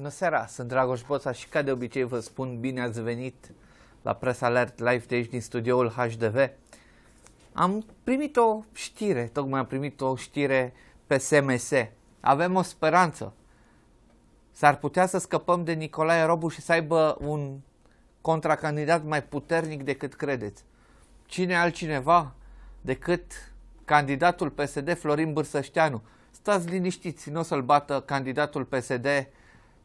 Bună seara, sunt Dragoș Boța și ca de obicei vă spun bine ați venit la Press Alert Live de aici din studioul HDV. Am primit o știre, tocmai am primit o știre pe SMS. Avem o speranță. S-ar putea să scăpăm de Nicolae Robu și să aibă un contracandidat mai puternic decât credeți. Cine altcineva decât candidatul PSD Florin Bârsășteanu. Stați liniștiți, nu o să-l bată candidatul PSD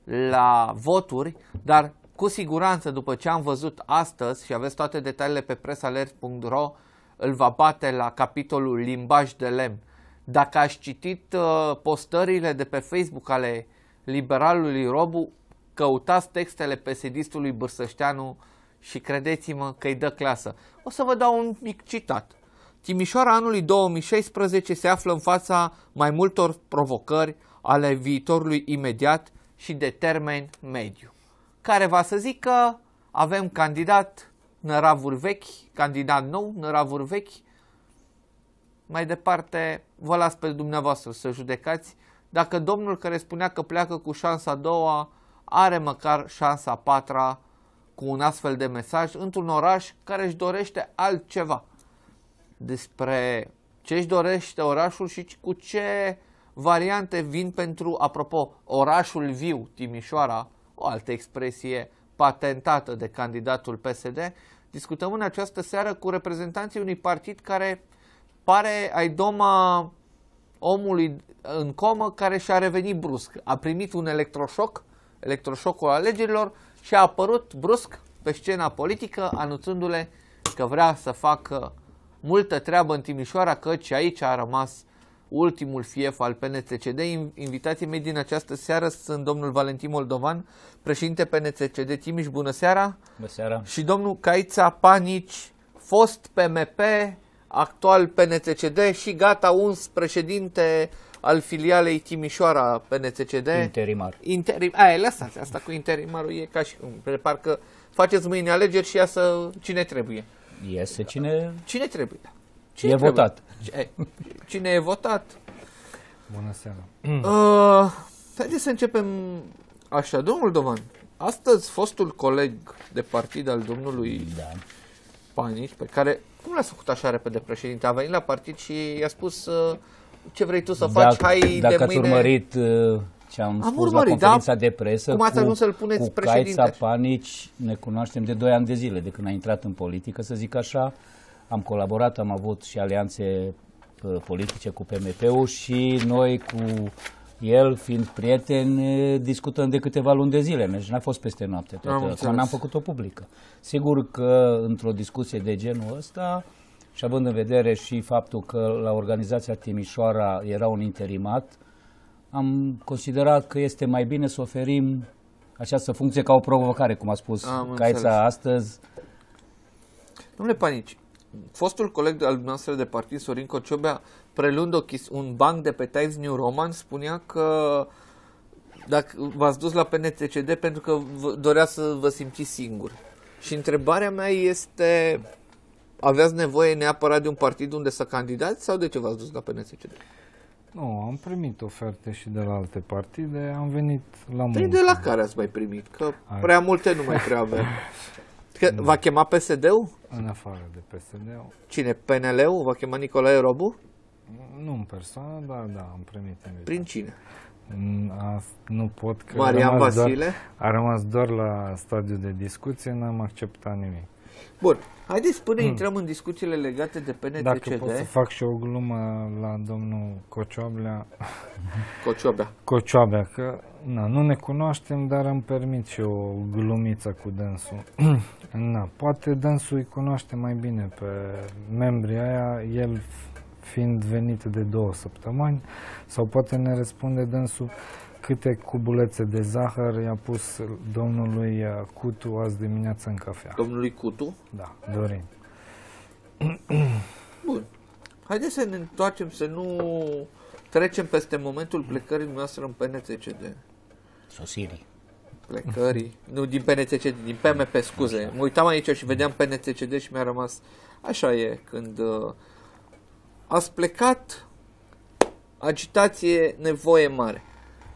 la voturi, dar cu siguranță după ce am văzut astăzi și aveți toate detaliile pe presalert.ro, îl va bate la capitolul limbaj de lemn. Dacă aș citit uh, postările de pe Facebook ale liberalului Robu, căutați textele pesedistului Bârsășteanu și credeți-mă că îi dă clasă. O să vă dau un mic citat. Timișoara anului 2016 se află în fața mai multor provocări ale viitorului imediat și de termen mediu, care va să zic că avem candidat năravuri vechi, candidat nou, năravuri vechi. Mai departe, vă las pe dumneavoastră să judecați dacă domnul care spunea că pleacă cu șansa a doua are măcar șansa a patra cu un astfel de mesaj într-un oraș care își dorește altceva. Despre ce își dorește orașul și cu ce variante vin pentru, apropo, orașul viu, Timișoara, o altă expresie patentată de candidatul PSD, discutăm în această seară cu reprezentanții unui partid care pare ai doma omului în comă care și-a revenit brusc. A primit un electroșoc, electroșocul alegerilor și a apărut brusc pe scena politică anunțându-le că vrea să facă multă treabă în Timișoara, căci aici a rămas ultimul fief al PNCCD. Invitații mei din această seară sunt domnul Valentin Moldovan, președinte PNCCD Timiș, bună seara! Bună seara! Și domnul Caița Panici, fost PMP, actual PNCCD și gata uns președinte al filialei Timișoara PNCCD. Interimar. Interim, aia, lăsați asta cu interimarul, e ca și cum, parcă faceți mâine alegeri și iasă cine trebuie. Iese cine... Cine trebuie. Cine e trebuie? votat. Cine e votat? Bună seara. Uh, haideți să începem așa. Domnul Dovan, astăzi fostul coleg de partid al domnului da. Panici, pe care, cum l-a făcut așa repede președinte? A venit la partid și i-a spus uh, ce vrei tu să faci, dacă, hai dacă de ați mâine... urmărit uh, ce am, am spus urmărit, la conferința da? de presă, cum ați ajuns să-l puneți cu președinte? Caița Panici ne cunoaștem de 2 ani de zile, de când a intrat în politică, să zic așa. Am colaborat, am avut și alianțe uh, politice cu PMP-ul și noi cu el, fiind prieteni, discutăm de câteva luni de zile. Deci n-a fost peste noapte. Toată. N-am făcut-o publică. Sigur că într-o discuție de genul ăsta, și având în vedere și faptul că la organizația Timișoara era un interimat, am considerat că este mai bine să oferim această funcție ca o provocare, cum a spus am Caița înțeles. astăzi. Domnule Panici, fostul coleg al noastră de partid, Sorin Cociobea, prelund un banc de pe Times New Roman, spunea că dacă v-ați dus la PNTCD pentru că dorea să vă simțiți singur. Și întrebarea mea este, aveați nevoie neapărat de un partid unde să candidați sau de ce v-ați dus la PNTCD? Nu, am primit oferte și de la alte partide, am venit la păi muncă. de la care ați mai primit? Că prea multe nu mai prea avem. Că va chema PSD-ul? În afară de PSD-ul. Cine? PNL-ul? Va chema Nicolae Robu? Nu în persoană, dar da, am primit invitație. Prin cine? Mm, a, nu pot că Marian Vasile? Doar, a rămas doar la stadiu de discuție, n-am acceptat nimic. Bun, haideți până hmm. intrăm în discuțiile legate de PNTCD. Dacă pot să fac și o glumă la domnul Cocioablea. Cocioabea. Cocioabea, că na, nu ne cunoaștem, dar îmi permit și o glumiță cu dânsul. na, poate dânsul îi cunoaște mai bine pe membrii aia, el fiind venit de două săptămâni, sau poate ne răspunde dânsul câte cubulețe de zahăr i-a pus domnului uh, Cutu azi dimineață în cafea. Domnului Cutu? Da, Dorin. Bun. Haideți să ne întoarcem, să nu trecem peste momentul plecării noastre în PNCCD. Sosirii. Plecării. nu, din PNCCD, din PMP, scuze. Mă uitam aici și vedeam PNCCD și mi-a rămas... Așa e, când uh, ați plecat, agitație, nevoie mare.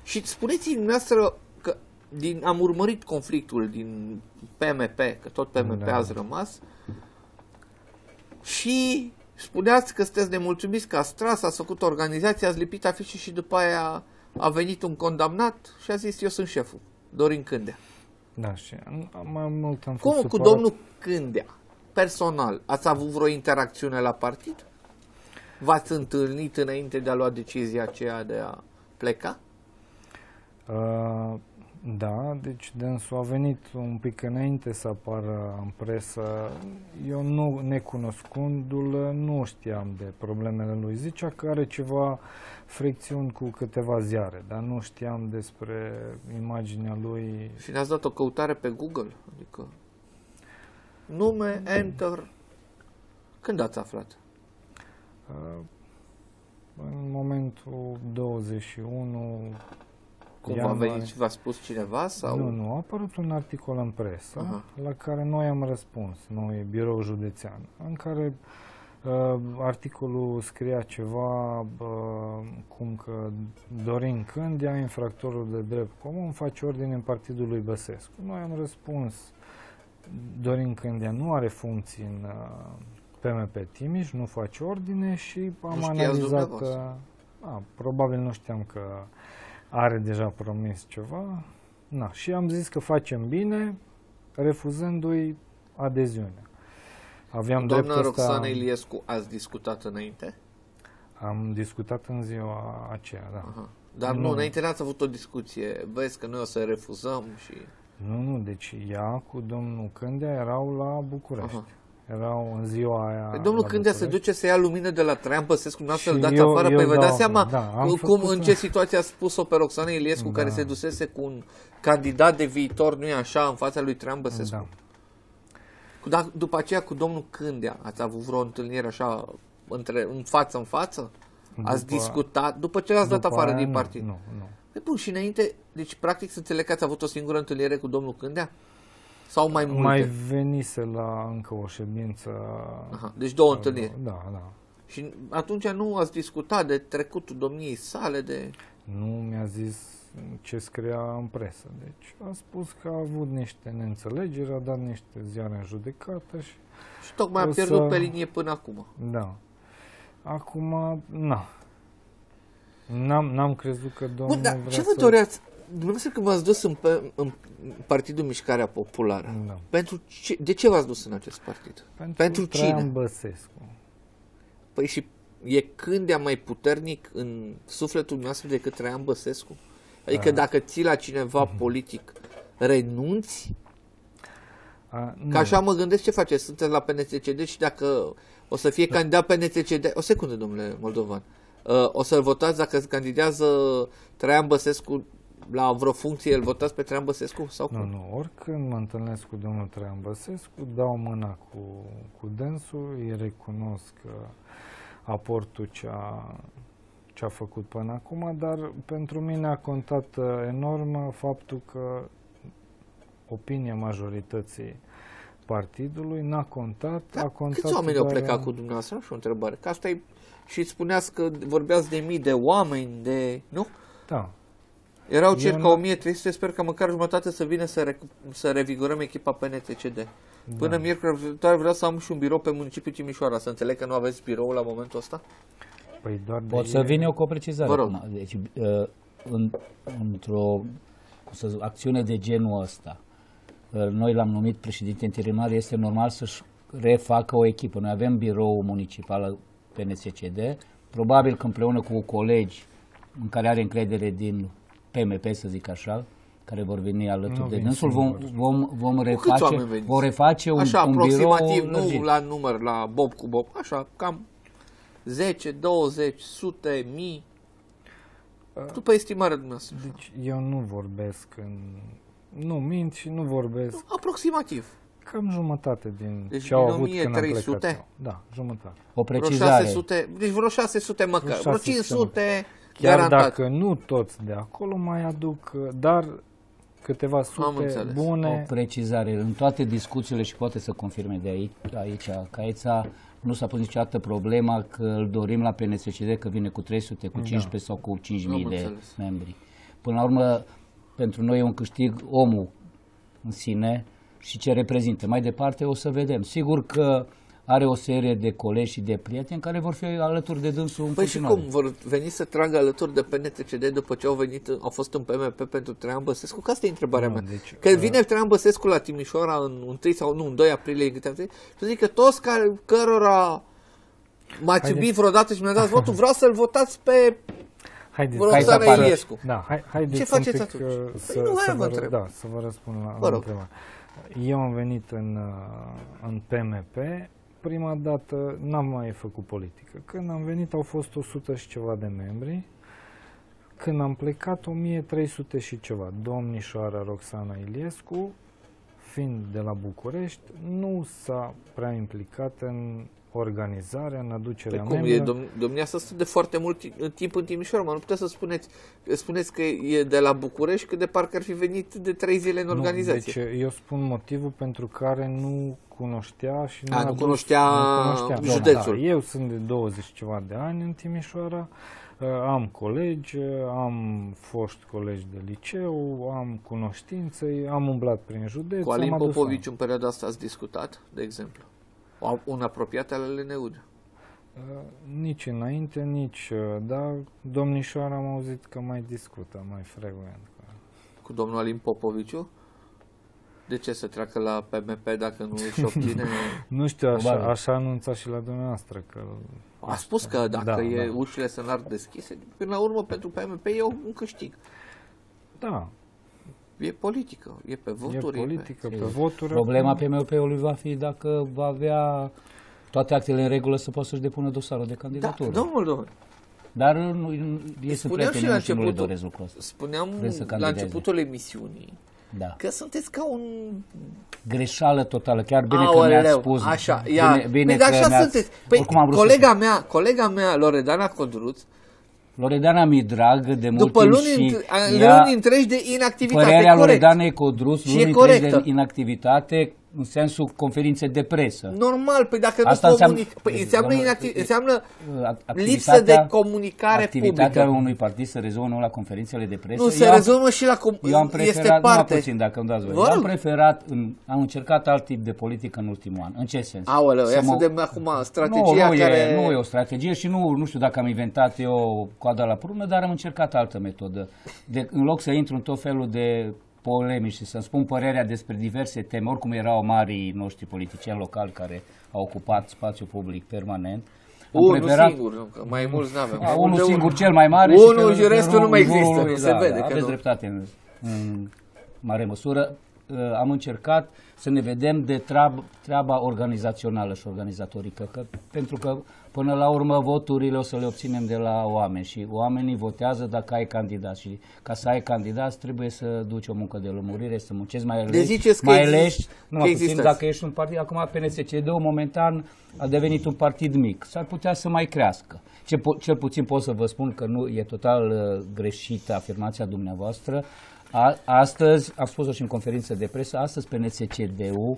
Și spuneți-mi dumneavoastră că din, am urmărit conflictul din PMP, că tot PMP Da. ați rămas, și spuneați că sunteți nemulțumiți că ați tras, ați făcut organizația, ați lipit afișe și după aia a venit un condamnat și a zis eu sunt șeful, Dorin Cândea. Da, și am- mai mult am fost Cum cu supărat. domnul Cândea, personal, ați avut vreo interacțiune la partid? V-ați întâlnit înainte de a lua decizia aceea de a pleca? Uh, da, deci dânsul a venit un pic înainte să apară în presă. Eu nu, necunoscându-l, nu știam de problemele lui. Zicea că are ceva fricțiuni cu câteva ziare, dar nu știam despre imaginea lui. Și ne-ați dat o căutare pe Google? Adică nume, enter. Când ați aflat? Uh, în momentul 21 Cum v-a ianuarie- venit și v-a spus cineva? Sau? Nu, nu, a apărut un articol în presă Aha. la care noi am răspuns, noi, birou județean, în care uh, articolul scria ceva uh, cum că Dorin Cândea, infractorul de drept comun, face ordine în partidul lui Băsescu. Noi am răspuns, Dorin Cândea nu are funcții în uh, PMP Timiș, nu face ordine și am Nu știați analizat... dumneavoastră. Uh, a, probabil nu știam că are deja promis ceva. Na, și am zis că facem bine, refuzându-i adeziunea. Aveam Doamna dreptul Roxana ăsta, Iliescu, ați discutat înainte? am discutat în ziua aceea, da. Aha. Dar nu, Nu. înainte n-ați avut o discuție. Vezi că noi o să refuzăm și... Nu, nu, deci ea cu domnul Cândea erau la București. Aha. Erau în ziua aia Păi domnul la Cândea se București. duce să ia lumină de la Traian Băsescu, nu să-l Și dați eu- afară? eu Păi vă dau dați acolo, seama da, am cum, făcut în un- ce situație a spus-o pe Roxana Iliescu, Da. care se dusese cu un candidat de viitor, nu-i așa, în fața lui Traian Băsescu? Da. Cu- Dar după aceea cu domnul Cândea, ați avut vreo întâlnire așa între, în față în față? Ați După- discutat după ce l-ați dat După afară aia din nu, partid? Nu, nu. Păi bun, și înainte, deci practic să înțeleg că ați avut o singură întâlnire cu domnul Cândea? Sau mai multe? Mai venise la încă o ședință. Aha, deci două întâlniri. Da, da. Și atunci nu ați discutat de trecutul domniei sale, de... Nu mi-a zis ce scria în presă. Deci a spus că a avut niște neînțelegeri, a dat niște ziare în judecată și Și tocmai a O pierdut să- pe linie până acum. da. Acum, na. N-am, n-am crezut că domnul Bun, dar vrea ce vă să... doreați? Dumneavoastră când v-ați dus în, pe, în Partidul Mișcarea Populară, Da. pentru ce, de ce v-ați dus în acest partid? Pentru, Pentru Traian cine? Băsescu. Păi și e Cândea mai puternic în sufletul noastră decât Traian Băsescu? Adică Da. dacă ții la cineva politic, renunți? A, nu. Că așa mă gândesc ce faceți, sunteți la PNCCD și dacă o să fie candidat PNCCD, o secundă domnule Moldovan, Uh, o să-l votați dacă candidează Traian Băsescu la vreo funcție, îl votați pe Traian Băsescu? Sau cum? Nu, nu, oricând mă întâlnesc cu domnul Traian Băsescu, dau mâna cu, cu dânsul, îi recunosc uh, aportul ce a, ce a făcut până acum, dar pentru mine a contat uh, enorm faptul că opinia majorității partidului n-a contat, a contat Câți oameni au doar- plecat cu dumneavoastră? Și o întrebare. Că asta e... Și spuneați că vorbeați de mii de oameni, de... Nu? Da, Erau Eu circa nu- 1300, sper că măcar jumătate să vină să, recu- să revigorăm echipa PNTCD. Până da. miercuri viitoare vreau să am și un birou pe municipiul Timișoara, să înțeleg că nu aveți birou la momentul ăsta? Păi doar de Pot să ieri- vin eu cu o precizare. Vă rog. acum. Deci, uh, în, într-o cum să zic, acțiune de genul ăsta, uh, noi l-am numit președinte interimar, este normal să-și refacă o echipă. Noi avem birou municipal al PNSCD, probabil că împreună cu colegi în care are încredere din PMP, să zic așa, care vor veni alături Nu de vin dânsul, vom, singuri. vom, vom, câți reface, oameni veniți? vom reface un, Așa, un birou aproximativ, lărgit. nu la număr, la bob cu bob, așa, cam 10, 20, sute, mii, după estimarea dumneavoastră. Deci eu nu vorbesc în... Nu mint și nu vorbesc Aproximativ. Cam jumătate din Deci ce au din avut când am 1300? plecat eu. Da, jumătate. O Vreo precizare. 600, deci vreo 600 măcar, Vreo vreo 600 500 Chiar garantat. dacă nu toți de acolo mai aduc, dar câteva sute înțeles. O bune. precizare. În toate discuțiile și poate să confirme de aici, aici Caița, nu s-a pus niciodată problema că îl dorim la PNSCD că vine cu 300, cu 15 sau cu 5000 Am de înțeles. membri. Până la urmă, pentru noi e un câștig omul în sine și ce reprezintă. Mai departe o să vedem. Sigur că are o serie de colegi și de prieteni care vor fi alături de dânsul în Păi și continuare. cum vor veni să tragă alături de PNTCD după ce au venit, au fost în PMP pentru Traian Băsescu? Că asta e întrebarea Nu, mea. deci, că uh, vine Traian Băsescu la Timișoara în 1 sau nu, în 2 aprilie, câte am zis, și zic că toți care, cărora m-ați Haideți. iubit vreodată și mi-a dat votul, vreau să-l votați pe Haideți, Vă rog, Hai să Roxana apară. Iliescu. Da, hai, haideți Ce un faceți pic, atunci? uh, Păi Să, nu, să, aia vă vă, întreb. da, să vă răspund la, Vă la rog. întrebare. Eu am venit în, uh, în PMP, prima dată n-am mai făcut politică. Când am venit au fost 100 și ceva de membri, când am plecat 1300 și ceva. Domnișoara Roxana Iliescu, fiind de la București, nu s-a prea implicat în organizarea, în aducerea Păi cum, e, membrilor. dom- domnia asta stă de foarte mult ti- timp în Timișoara, mă, nu puteți să spuneți, spuneți că e de la București, că de parcă ar fi venit de trei zile în Nu, organizație. deci eu spun motivul pentru care nu cunoștea și nu, A, a nu dus- cunoștea nu cunoștea. județul. Da, eu sunt de 20 ceva de ani în Timișoara, uh, am colegi, uh, am foști colegi de liceu, am cunoștințe, am umblat prin județ. Cu Alin am adus Popovici în perioada asta ați discutat, de exemplu? O- Un apropiat al LNU. Uh, Nici înainte, nici, uh, dar domnișoara am auzit că mai discută mai frecvent. cu domnul Alin Popoviciu? De ce să treacă la PMP dacă nu își obține... Nu știu, așa, Probabil. așa anunța și la dumneavoastră că A spus că dacă Da, e da. ușile să n-ar deschise, până la urmă pentru PMP e un câștig. da, E politică, e pe e voturi. politică pe Sigur. voturi. Problema acum- PMP-ului va fi dacă va avea toate actele în regulă să poată să-și depună dosarul de Da, candidatură. domnul, domnul. Dar nu, nu- ei sunt Spuneam și la prieteni și nu le începutul, doresc lucrul ăsta. spuneam Vrem să la candideze. începutul emisiunii Da. că sunteți ca un... Greșeală totală. Chiar bine că Aoleu, mi-ați spus. Așa, ia. Bine, bine păi, dar că așa mi-ați- sunteți. Păi, Oricum am vrut colega să... mea, colega mea, Loredana Codruț, Loredana mi drag de mult după timp luni, și între- a- ea, luni întregi de inactivitate, părerea corect. Loredanei Codrus, Și luni e întregi corectă. de inactivitate în sensul conferințe de presă. Normal, păi dacă Asta nu înseamnă- comunic... Păi înseamnă, Doamnă, inactiv... e- înseamnă Ac- lipsă de comunicare activitatea publică. unui partid să rezolvă la conferințele de presă. Nu, se Eu am- rezolvă și la... Com... Eu am este preferat, parte. numai puțin dacă îmi dați voie, Vă Eu am rog. preferat, în, am încercat alt tip de politică în ultimul an. În ce sens? Aoleu, ia mă- să vedem acum strategia nu, nu, care... e, nu e o strategie și nu, nu știu dacă am inventat eu coada la prună, dar am încercat altă metodă. De, în loc să intru în tot felul de polemici și să-mi spun părerea despre diverse teme, oricum erau marii noștri politicieni locali care au ocupat spațiu public permanent, am Unul preferat- singur, nu, că mai mulți n-avem. a, Unde unul unul? singur cel mai mare Unul pe- și restul în nu mai jurul există, lui, se vede că Aveți nu. dreptate în, în mare măsură. Uh, Am încercat să ne vedem de treab, treaba organizațională și organizatorică, că, pentru că până la urmă voturile o să le obținem de la oameni și oamenii votează dacă ai candidat și ca să ai candidat trebuie să duci o muncă de lămurire, să muncești mai ales, ziceți că mai exist- ales, că numai puțin existați. dacă ești un partid, acum PNSCD-ul momentan a devenit un partid mic, s-ar putea să mai crească. Ce po- cel puțin pot să vă spun că nu e total uh, greșită afirmația dumneavoastră. A, astăzi, am spus-o și în conferință de presă, astăzi PNSCD-ul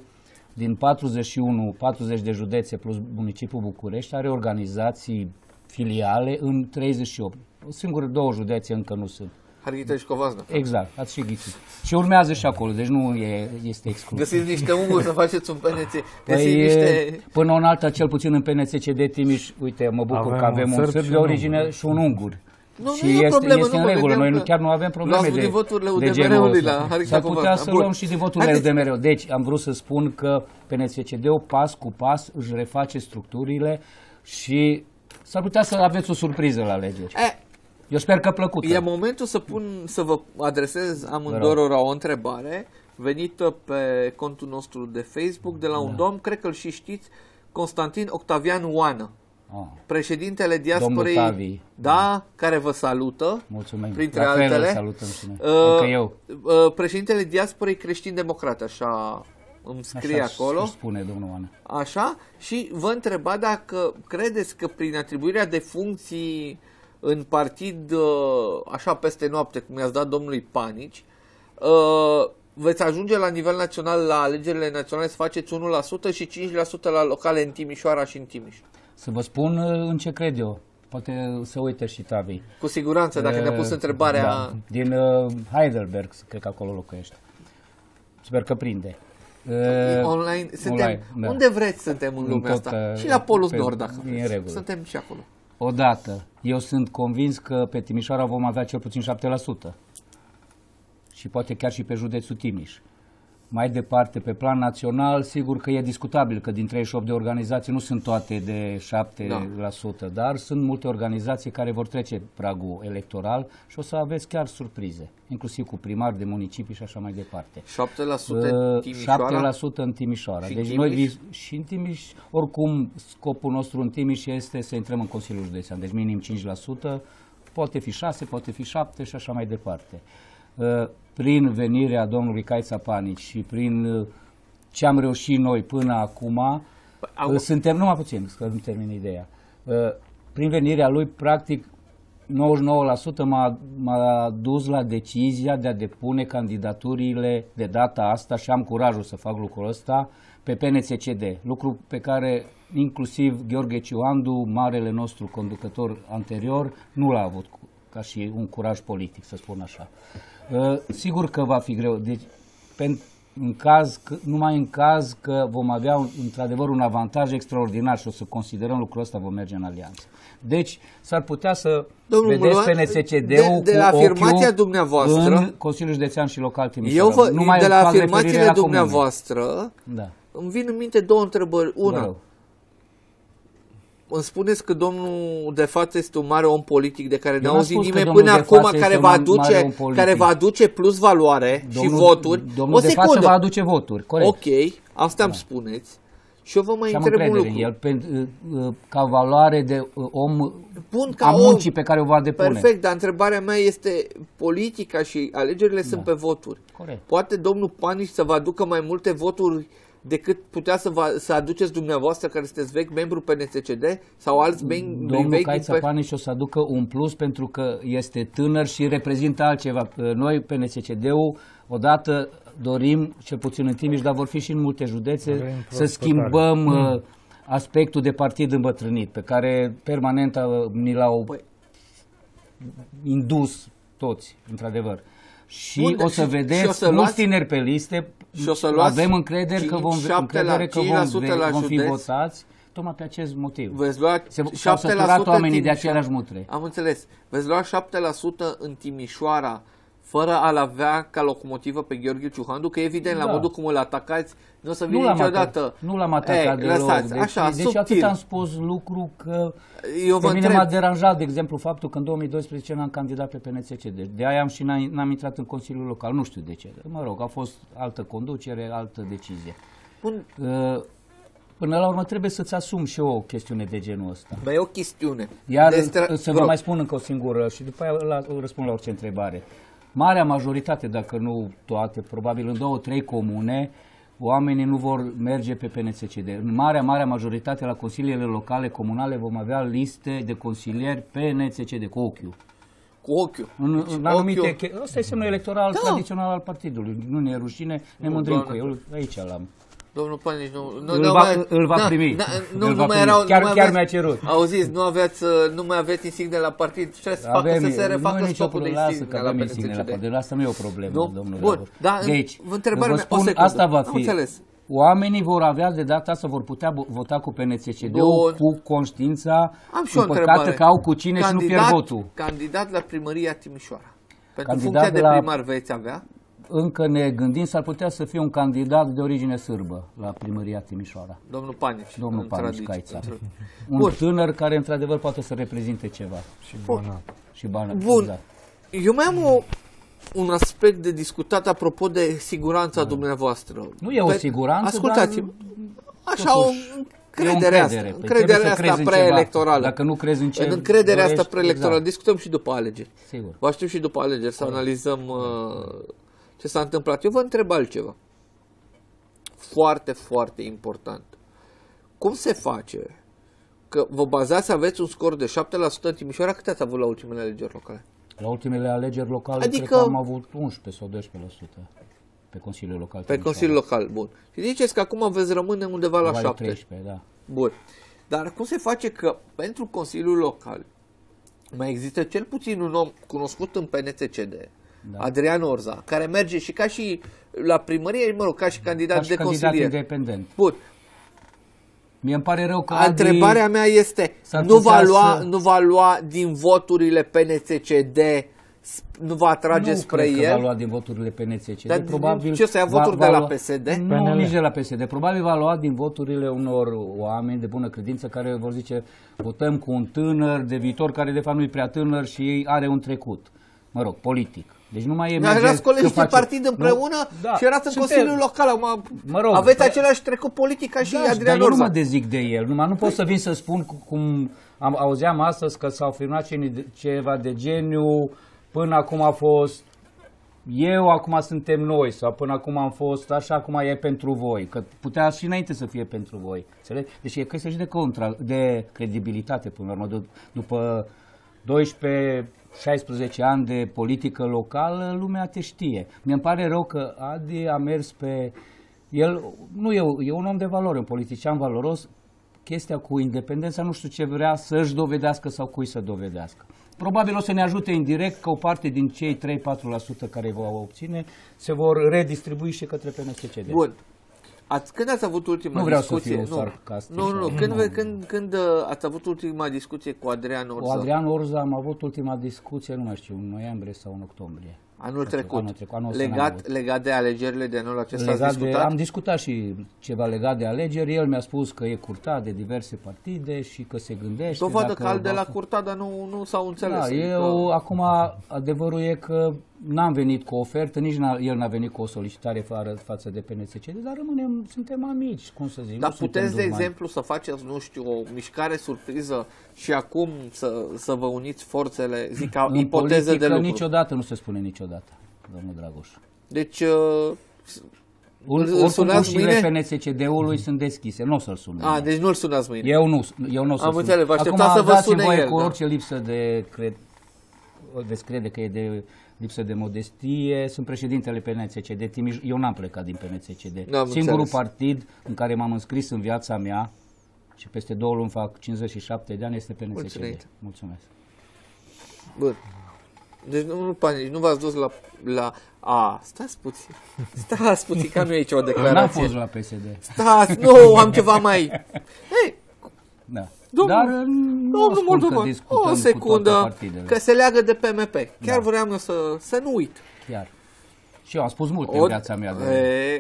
din 41, 40 de județe plus municipiul București are organizații filiale în 38. Singur două județe încă nu sunt. Harghita și Covasna. Exact, ați și ghicit. Și urmează și acolo, deci nu e, este exclus. Găsiți niște unguri să faceți un PNC. Găsiți Păi, niște... până în alta, cel puțin în PNCCD Timiș, uite, mă bucur Avem că avem un un sârb sârb și de un origine ungur. și un ungur. Nu, și nu e o este, problemă, este nu în mă regulă. gândeam Noi nu, că chiar nu avem probleme luați de, din voturile de UDMR-ului genul ăsta. la Harghita S-ar putea Covasna. să Bun. luăm și din voturile Haideți. UDMR. Deci am vrut să spun că PNCCD-ul pas cu pas își reface structurile și s-ar putea să aveți o surpriză la alegeri. E, Eu sper că plăcută. E momentul să pun, să vă adresez amândurora o întrebare venită pe contul nostru de Facebook de la un domn, cred că îl și știți, Constantin Octavian Oană, Ah, președintele diasporei, Domnul Tavi. da, care vă salută, mulțumim. printre la fel, altele. îl salutăm și noi. Uh, Încă eu. uh, președintele diasporei creștin-democrate, așa îmi scrie Așa acolo. își spune domnul Oană. Așa, și vă întreba dacă credeți că prin atribuirea de funcții în partid, uh, așa peste noapte, cum i-ați dat domnului Panici, uh, veți ajunge la nivel național, la alegerile naționale, să faceți 1% și 5% la locale în Timișoara și în Timiș. Să vă spun uh, în ce cred eu. poate să uite și Tavi. Cu siguranță, dacă ne-a pus Uh, întrebarea... Da, din uh, Heidelberg, cred că acolo locuiește. Sper că prinde. Uh, online, suntem, online, da. unde vreți suntem în În lumea tot, asta? uh, Și la Polul pe- Nord, dacă e în vreți. regulă. Suntem și acolo. Odată, eu sunt convins că pe Timișoara vom avea cel puțin 7%. Și poate chiar și pe județul Timiș. Mai departe, pe plan național, sigur că e discutabil că din 38 de organizații nu sunt toate de 7%, dar sunt multe organizații care vor trece pragul electoral și o să aveți chiar surprize, inclusiv cu primari de municipii și așa mai departe. 7% în Uh, Timișoara? 7% în Timișoara. Și deci Timiș? noi vis- și în Timiș, oricum scopul nostru în Timiș este să intrăm în Consiliul Județean, deci minim 5%, poate fi 6, poate fi 7 și așa mai departe. Uh, Prin venirea domnului Caița Panici și prin uh, ce am reușit noi până acum, Au- uh, suntem, numai puțin, să nu termin ideea, Uh, prin venirea lui, practic, 99% m-a, m-a dus la decizia de a depune candidaturile de data asta și am curajul să fac lucrul ăsta pe PNCCD, lucru pe care inclusiv Gheorghe Ciuandu, marele nostru conducător anterior, nu l-a avut cu- ca și un curaj politic, să spun așa. Uh, Sigur că va fi greu. Deci, pen- în caz, că, numai în caz că vom avea un, într-adevăr un avantaj extraordinar și o să considerăm lucrul ăsta, vom merge în alianță. Deci, s-ar putea să Domnul vedeți Muluan, PNSCD-ul de- de cu la ochiul afirmația dumneavoastră- în Consiliul Județean și Local Timișoara. Eu vă, Numai de la fac referire afirmațiile la comune. dumneavoastră, Da. îmi vin în minte două întrebări. Vă Una, rog. Îmi spuneți că domnul de față este un mare om politic de care Eu n-a n-am auzit spus că nimeni domnul până de acum, față care este va, un mare aduce, om politic. care va aduce plus valoare și voturi. Domnul o de față secundă. va aduce voturi, corect. Ok, asta îmi spuneți. Și eu vă mai și am întreb un încredere lucru. în el pe, uh, uh, ca valoare de uh, om Bun, ca a om. muncii pe care o va depune. Perfect, dar întrebarea mea este politica și alegerile sunt pe voturi. Corect. Poate domnul Paniș să vă aducă mai multe voturi decât putea să, vă, să aduceți dumneavoastră care sunteți vechi membru PNCCD sau alți membri Domnul vechi Caița din P- Panici o să aducă un plus pentru că este tânăr și reprezintă altceva. Noi, PNCCD-ul, odată dorim, cel puțin în Timiș, dar vor fi și în multe județe, Vrem să prospătare. schimbăm uh, aspectul de partid îmbătrânit, pe care permanent uh, ni l-au Păi- indus toți, într-adevăr. Și Bun, o să și- vedeți și o să mulți luați- tineri pe liste, și o să luați avem încredere că vom, 5-7 la- încredere că 5% vom, la vom fi județ. votați tocmai pe acest motiv. Veți lua Se- 7% s-au săturat oamenii în de Timișoara. aceleași mutre. Am înțeles. Veți lua 7% în Timișoara fără a-l avea ca locomotivă pe Gheorghe Ciuhandu, că evident la Da. modul cum îl atacați, nu o să Nu vină l-am, niciodată. atacat, nu l-am atacat Ei, deloc. lăsați, deci, așa, deci subtil. atât am spus lucru că Eu vă pe mine întreb. m-a deranjat, de exemplu, faptul că în 2012 n-am candidat pe PNCC. Deci de aia am și n-am, n-am intrat în Consiliul Local. Nu știu de ce. Mă rog, a fost altă conducere, altă decizie. Bun, Uh, Până la urmă trebuie să-ți asumi și o chestiune de genul ăsta. dar e o chestiune. Iar Destra- să Vă vă rog. mai spun încă o singură și după aia la, răspund la orice întrebare. Marea majoritate, dacă nu toate, probabil în două, trei comune, oamenii nu vor merge pe PNCCD. În marea, marea majoritate la consiliile locale, comunale, vom avea liste de consilieri PNCCD cu ochiul. Cu ochiul. În, Deci în anumite... ochiul- che- Ăsta e semnul electoral Da. tradițional al partidului. Nu ne e rușine, ne mândrim doamne. cu el. Aici l-am. Domnul Panici, nu, nu, Îl nu va- mai, îl va da, primi. Da, nu, Îl nu va mai primi. erau, Chiar- nu mai chiar aveți- mi-a cerut. Auziți, nu aveți, uh, nu mai aveți insigne la partid, ce să facă să se refacă nu e nicio stopul de problemă, lasă insigne că la avem insigne la PNCCD. partid. Asta nu e o problemă, Nu? domnule Bun, Lavur. da, în- Deci, vă întrebarea vă mea- o spun, secundă. asta va Am fi. înțeles. Oamenii vor avea de data asta, vor putea bo- vota cu PNCCD-ul Bun. cu conștiința Am și o împăcată întrebare. că au cu cine și nu pierd votul. Candidat la primăria Timișoara. Pentru Candidat funcția de la- primar veți avea? Încă ne gândim, s-ar putea să fie un candidat de origine sârbă la primăria Timișoara. Domnul Panici. Domnul în Panici tradiție, Caița. în tra- Un Bun. tânăr care într-adevăr poate să reprezinte ceva. Și banat. Și bani. Bun. Exact. Eu mai am o, un aspect de discutat apropo de siguranța dumneavoastră. Nu e o siguranță, Ascultați-mă. Așa o totuși, încredere E o asta. încredere. Păi Încrederea trebuie să asta crezi în preelectorală. ceva. Dacă nu crezi în ce În încrederea asta dorești, preelectorală. exact. Discutăm și după alegeri. Sigur. Vă aștept și după alegeri să analizăm uh, ce s-a întâmplat. Eu vă întreb altceva. Foarte, foarte important. Cum se face că vă bazați să aveți un scor de 7% în Timișoara? Cât ați avut la ultimele alegeri locale? La ultimele alegeri locale Adică- cred că am avut 11 sau 12% pe Consiliul Local. Pe Timișoara. Consiliul Local, bun. Și ziceți că acum veți rămâne undeva la Probabil 7. 13, da. Bun. Dar cum se face că pentru Consiliul Local mai există cel puțin un om cunoscut în PNCCD, Da. Adrian Orza, care merge și ca și la primărie, mă rog, ca și candidat Ca și de candidat consilier. independent. Bun. Mie îmi pare rău că Adi... Întrebarea mea este, s-ar nu va, putea lua, să- nu va lua din voturile PNCCD, sp- nu va atrage nu spre cred că va el? lua din voturile PNCC. Dar probabil ce, să ia va- voturi va de la lua- PSD? Nu, PNL. nici de la PSD. Probabil va lua din voturile unor oameni de bună credință care vor zice votăm cu un tânăr de viitor care de fapt nu e prea tânăr și are un trecut. Mă rog, politic. Deci nu mai e Dar merge erați colegi că de face- partid Nu? împreună Da, și erați în suntem. Consiliul Local. Acum, Mă rog, aveți dar- același trecut politic ca și Da, Adrian dar eu nu Orza. mă dezic de el. Numai nu pot să vin să spun cu- cum am, auzeam astăzi că s-au filmat ce- ceva de geniu, până acum a fost eu, acum suntem noi, sau până acum am fost așa, acum e pentru voi. Că putea și înainte să fie pentru voi. Înțelegi? Deci e chestie și de, contra, de credibilitate, până la urmă. Du- După 12 16 ani de politică locală, lumea te știe. Mi-e pare rău că Adi a mers pe... El nu e, e un om de valoare, un politician valoros. Chestia cu independența, nu știu ce vrea să-și dovedească sau cui să dovedească. Probabil o să ne ajute indirect că o parte din cei 3-4% care îi vor obține se vor redistribui și către PNSCD. Bun. Ați, când ați avut ultima Nu vreau să discuție? fiu sarcastic Nu, nu, nu. sau- Când, Nu. când, când uh, ați avut ultima discuție cu Adrian Cu Orza? Adrian Orza am avut ultima discuție, nu mai știu, în noiembrie sau în octombrie. Anul trecut. Anul trecut, anul ăsta n-am legat, avut. legat de alegerile de anul acesta ați Legat de, discutat? am discutat și ceva legat de alegeri. El mi-a spus că e curtat de diverse partide și că se gândește. Dovadă dacă că al de va la fi- Curtada nu, nu s-au înțeles. Da, Adică- eu acum adevărul e că n-am venit cu o ofertă, nici n-a, el n-a venit cu o solicitare fa- față de PNCCD, dar rămânem, suntem amici, cum să zic. Dar nu suntem puteți, de dușmani. exemplu, să faceți, nu știu, o mișcare surpriză și acum să, să vă uniți forțele, zic ca În ipoteză de politică lucru. niciodată nu se spune niciodată, domnul Dragoș. Deci, uh, Un, Îl oricum sunați ușile mâine? PNCCD-ului sunt deschise, nu o să-l sun. a, mâine. deci nu-l sunați mâine. Eu nu, eu nu o să Am sun. înțeles, vă Acum așteptați să vă dați-mi sune voie el, cu da. orice lipsă de cred, veți crede că e de lipsă de modestie. Sunt președintele PNCCD Timiș. Eu n-am plecat din PNCCD. N-am Singurul înțeles. partid în care m-am înscris în viața mea și peste două luni fac 57 de ani este PNCCD. Mulțumit. Mulțumesc. Bun. Deci nu, nu panici, nu v-ați dus la... la a, stați puțin. Stați puțin, că nu e aici o N-am declarație. fost la PSD. Stați, nu, am ceva mai... Hei, Da. Domnul- Dar uh, nu domnul spun că Moldovan, discutăm o cu toate secundă, partidele. că se leagă de PMP. Chiar Da. vreau eu să, să nu uit. Chiar. Și eu am spus multe în Od- viața mea de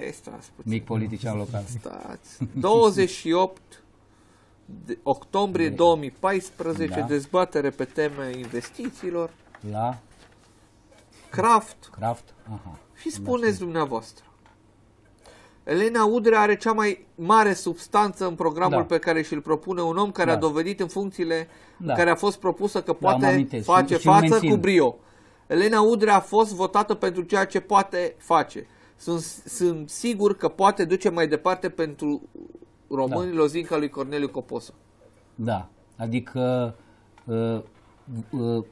E, stați puțin. mic politician local. Stați. 28 de octombrie 2014, Da. dezbatere pe teme investițiilor, La craft Kraft? Aha. și spuneți dumneavoastră. Elena Udrea are cea mai mare substanță în programul Da. pe care și-l propune un om care Da. a dovedit în funcțiile Da. în care a fost propusă că Da, mă poate amintesc. face Și- și îl față mențin. cu brio. Elena Udrea a fost votată pentru ceea ce poate face. Sunt, sunt sigur că poate duce mai departe pentru românii Da. lozinca lui Corneliu Coposu. Da. Adică uh, uh,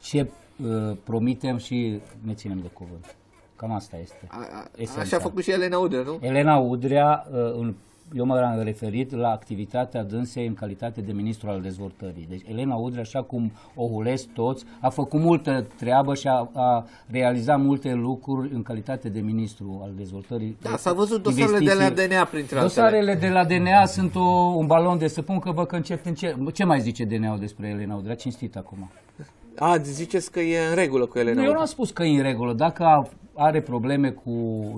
ce uh, promitem și ne ținem de cuvânt. Cam asta este. A, a, Esența. așa a făcut și Elena Udrea, nu? Elena Udrea, uh, în, eu m-am referit la activitatea dânsei în calitate de ministru al dezvoltării. Deci Elena Udrea, așa cum o hulesc toți, a făcut multă treabă și a, a realizat multe lucruri în calitate de ministru al dezvoltării. Da, s-a văzut dosarele de la investiții. DNA printre altele. Dosarele de la DNA sunt o, un balon de săpun că vă că încet încet. Ce mai zice DNA-ul despre Elena Udrea? Cinstit acum. A, ziceți că e în regulă cu Elena Nu, eu Udrea. n-am spus că e în regulă. Dacă a- are probleme cu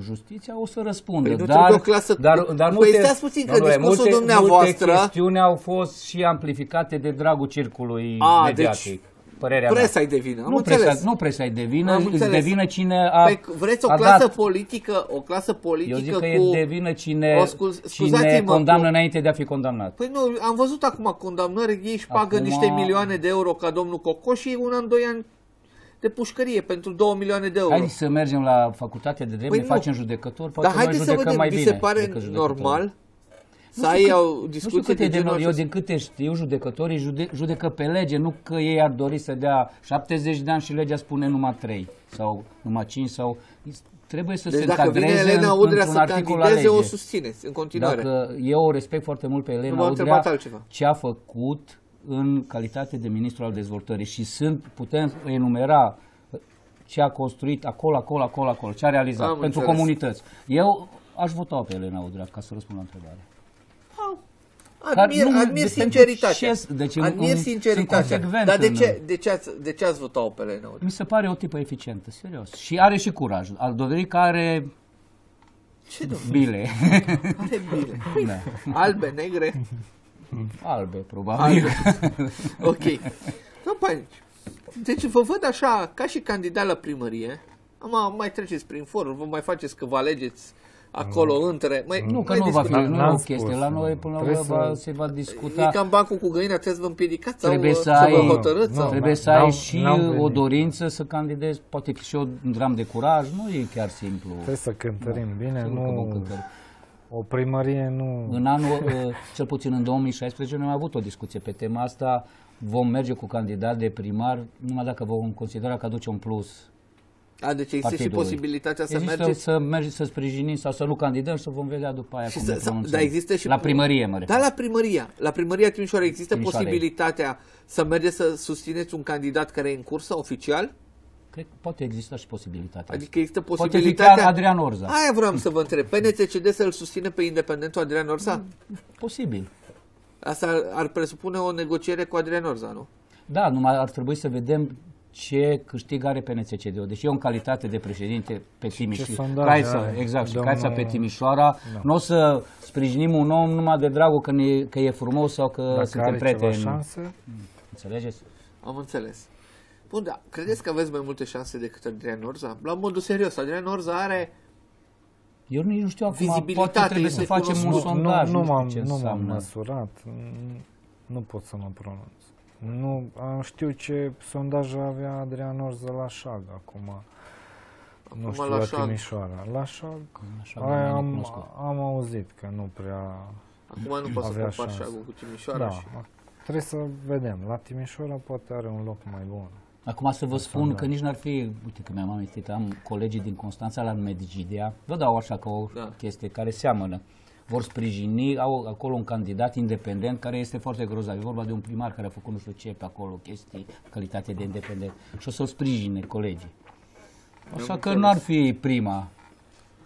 justiția, o să răspundă. Păi nu dar, trebuie o clasă- dar, dar Păi multe, stați puțin, că domnule, discursul multe, dumneavoastră- Multe chestiuni au fost și amplificate de dragul circului A, mediatic. deci părerea Presa-i mea. de vină, am nu înțeles. presa, nu presa-i de vină, Am îți înțeles. de vină cine a Păi vreți o a clasă dat. politică, o clasă politică Eu zic că cu... e de vină cine, O, scuz- cine scuzați-mă, condamnă cu- înainte de a fi condamnat. Păi nu, am văzut acum condamnări, ei își pagă Acum- niște milioane de euro ca domnul Coco și un an, doi ani de pușcărie pentru 2 milioane de euro. Hai să mergem la facultatea de drept, Păi ne nu. facem judecători, poate Dar noi haideți să judecăm vedem, mai vi bine se pare decât judecătorii. normal să Nu ai știu o cât- nu știu discuție cât de e de genul nor- Eu acesta? din câte știu, judecătorii jude, judecă pe lege, nu că ei ar dori să dea 70 de ani și legea spune numai 3 sau numai 5 sau trebuie să Deci se dacă vine încadreze Elena în, Udrea într-un să articol la candideze, lege. o susțineți în continuare. Dacă eu o respect foarte mult pe Nu Elena m-am Udrea, întrebat altceva. ce a făcut în calitate de ministru al dezvoltării și sunt, putem enumera ce a construit acolo, acolo, acolo, acolo, ce a realizat Am pentru înțeles. comunități. Eu aș vota pe Elena Udrea ca să răspund la întrebare. Admir, nu- admir de- sinceritatea. pentru ce- deci în- admir în- sinceritatea. sunt consecvent Dar de în- ce, de ce, ați, de ce ați votat-o pe Elena Udrea? Mi se pare o tipă eficientă, serios. Și are și curaj. Al dovedit că are Ce domnule? bile. Are bine. da. Albe, negre. Albe, probabil. Albe. ok. Nu panici. Deci vă văd așa, ca și candidat la primărie. Am, mai treceți prin foruri, vă mai faceți că vă alegeți acolo între. Mai, Nu, că mai nu va fi, discutați. nu e N-am o spus, chestie. La nu. noi, până la urmă, Trebuie va- să- se va E discuta. cam bancul cu găina, trebuie să vă împiedicați sau Trebuie să, să să ai- vă hotărâți? Nu, sau? Trebuie să N-au- ai și n-au o venit. dorință să candidezi, poate și un dram de curaj, nu e chiar simplu. Trebuie să cântărim bine, Sigur că vom nu... cântări. O primărie nu... În anul, uh, cel puțin în 2016, noi am avut o discuție pe tema asta. Vom merge cu candidat de primar numai dacă vom considera că aduce un plus A, deci există și partidului. posibilitatea să Există mergeți să mergeți să sprijinim sau să nu candidăm și să vom vedea după aia Și cum să, ne să, pronunțăm. dar există și La primărie, mă refer. Da, la primăria. La primăria Timișoara există Timișoarei. posibilitatea să mergeți să susțineți un candidat care e în cursă oficial? Cred că poate exista și posibilitatea. Adică există Poate fi posibilitatea... chiar Adrian Orza. Aia vreau să vă întreb. PNCCD să-l susține pe independentul Adrian Orza? Posibil. Asta ar, ar presupune o negociere cu Adrian Orza, nu? Da, numai ar trebui să vedem ce câștig are PNCCD-ul. Deci eu în calitate de președinte pe Timișoara, sondaje Craița, are exact, și domnul- Craița pe Timișoara, nu o să sprijinim un om numai de dragul că, ne, că e frumos sau că Dacă suntem are ceva prieteni. șanse, Înțelegeți? Am înțeles. Bun, da. Credeți că aveți mai multe șanse decât Adrian Orza? La modul serios, Adrian Orza are... Eu nici nu știu acum, Vizibilitate poate trebuie să este facem un cunoscut. nu, sondaj, nu, nu, m-am, știu ce nu m-am înseamnă. măsurat, nu, nu pot să mă pronunț. Nu, am știu ce sondaj avea Adrian Orză la Șag acum. Acum nu știu, la la, Șag. Timișoara. La Șag, Așa, aia mai am, necunoscut. am auzit că nu prea... Acum nu pot să Avea compar șanse. șagul cu Timișoara Da, și... trebuie să vedem. La Timișoara poate are un loc mai bun. Acum să vă spun sondaj. că nici n-ar fi, uite că mi-am amintit, am colegii din Constanța la Medgidia, vă dau așa ca o Da. chestie care seamănă. Vor sprijini, au acolo un candidat independent care este foarte grozav. E vorba de un primar care a făcut nu știu ce pe acolo, chestii, calitate de independent. Și o să-l sprijine colegii. Așa că n-ar fi prima.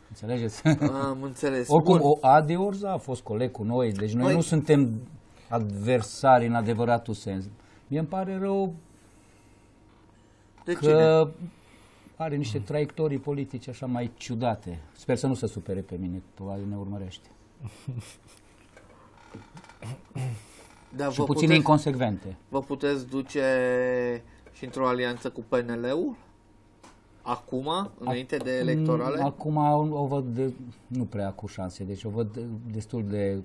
Înțelegeți? Am înțeles. Oricum, Bun. o Ade Orza a fost coleg cu noi, deci noi Păi- nu suntem adversari în adevăratul sens. Mie îmi pare rău De ce? că are niște traiectorii politice așa mai ciudate. Sper să nu se supere pe mine, probabil ne urmărește. Dar Și vă puțin puteți, inconsecvente. vă puteți duce și într-o alianță cu PNL-ul? Acum, înainte de electorale? Mm, Acum o văd de, nu prea cu șanse, deci o văd de- destul de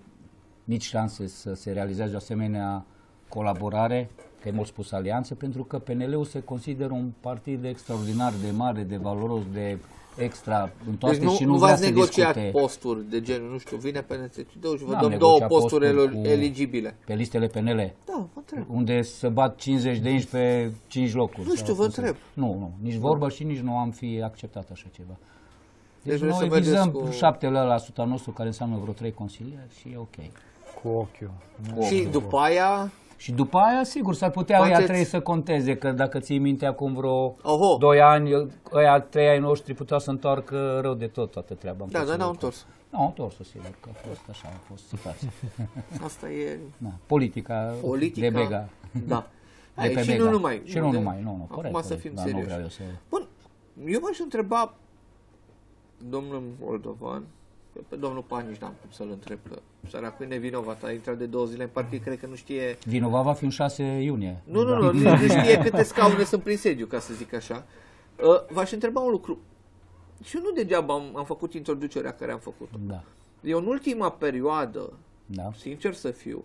mici șanse să se realizeze o asemenea colaborare, că e mult spus alianță, pentru că PNL-ul se consideră un partid extraordinar de mare, de valoros, de extra în toate Deci nu, și nu, nu, vrea v-ați să negociat discute posturi de genul, nu știu, vine PNCCD-ul și vă N-am dăm două negociat posturi posturi elo- cu- eligibile. pe listele PNL. Da, vă întreb. unde să bat 50 de inci pe 5 locuri. Nu știu, sau vă cum să- întreb. Nu, nu, nici vorbă și nici nu am fi acceptat așa ceva. Deci Deci, vreți să noi mergeți vizăm cu- cu... 7% nostru, care înseamnă vreo 3 consilieri și e ok. Cu ochiul. Nu? Și după aia, Și după aia, sigur, s-ar putea Faceți- ăia trei să conteze, că dacă ții minte acum vreo Oho. 2 ani, ăia trei ai noștri puteau să întoarcă rău de tot toată treaba. da, dar n-au întors. Nu, au întors sigur, că a fost așa, a fost situația. Asta e da, politica, politica. de bega. Da. De Hai, pe și Mega. nu numai. Și nu de- numai, nu, nu, Acum corect. să corect, fim dar nu serioși. vreau eu să... Bun, eu m-aș întreba domnul Moldovan, că pe domnul Pan nici n-am cum să-l întreb, că săracul e nevinovat, a intrat de două zile în partid, cred că nu știe... Vinovat va fi în 6 iunie. Nu, nu, nu, nu, nu știe câte scaune sunt prin sediu, ca să zic așa. Uh, V-aș întreba un lucru. Și eu nu degeaba am, am făcut introducerea care am făcut-o. Da, Eu în ultima perioadă, da. sincer să fiu,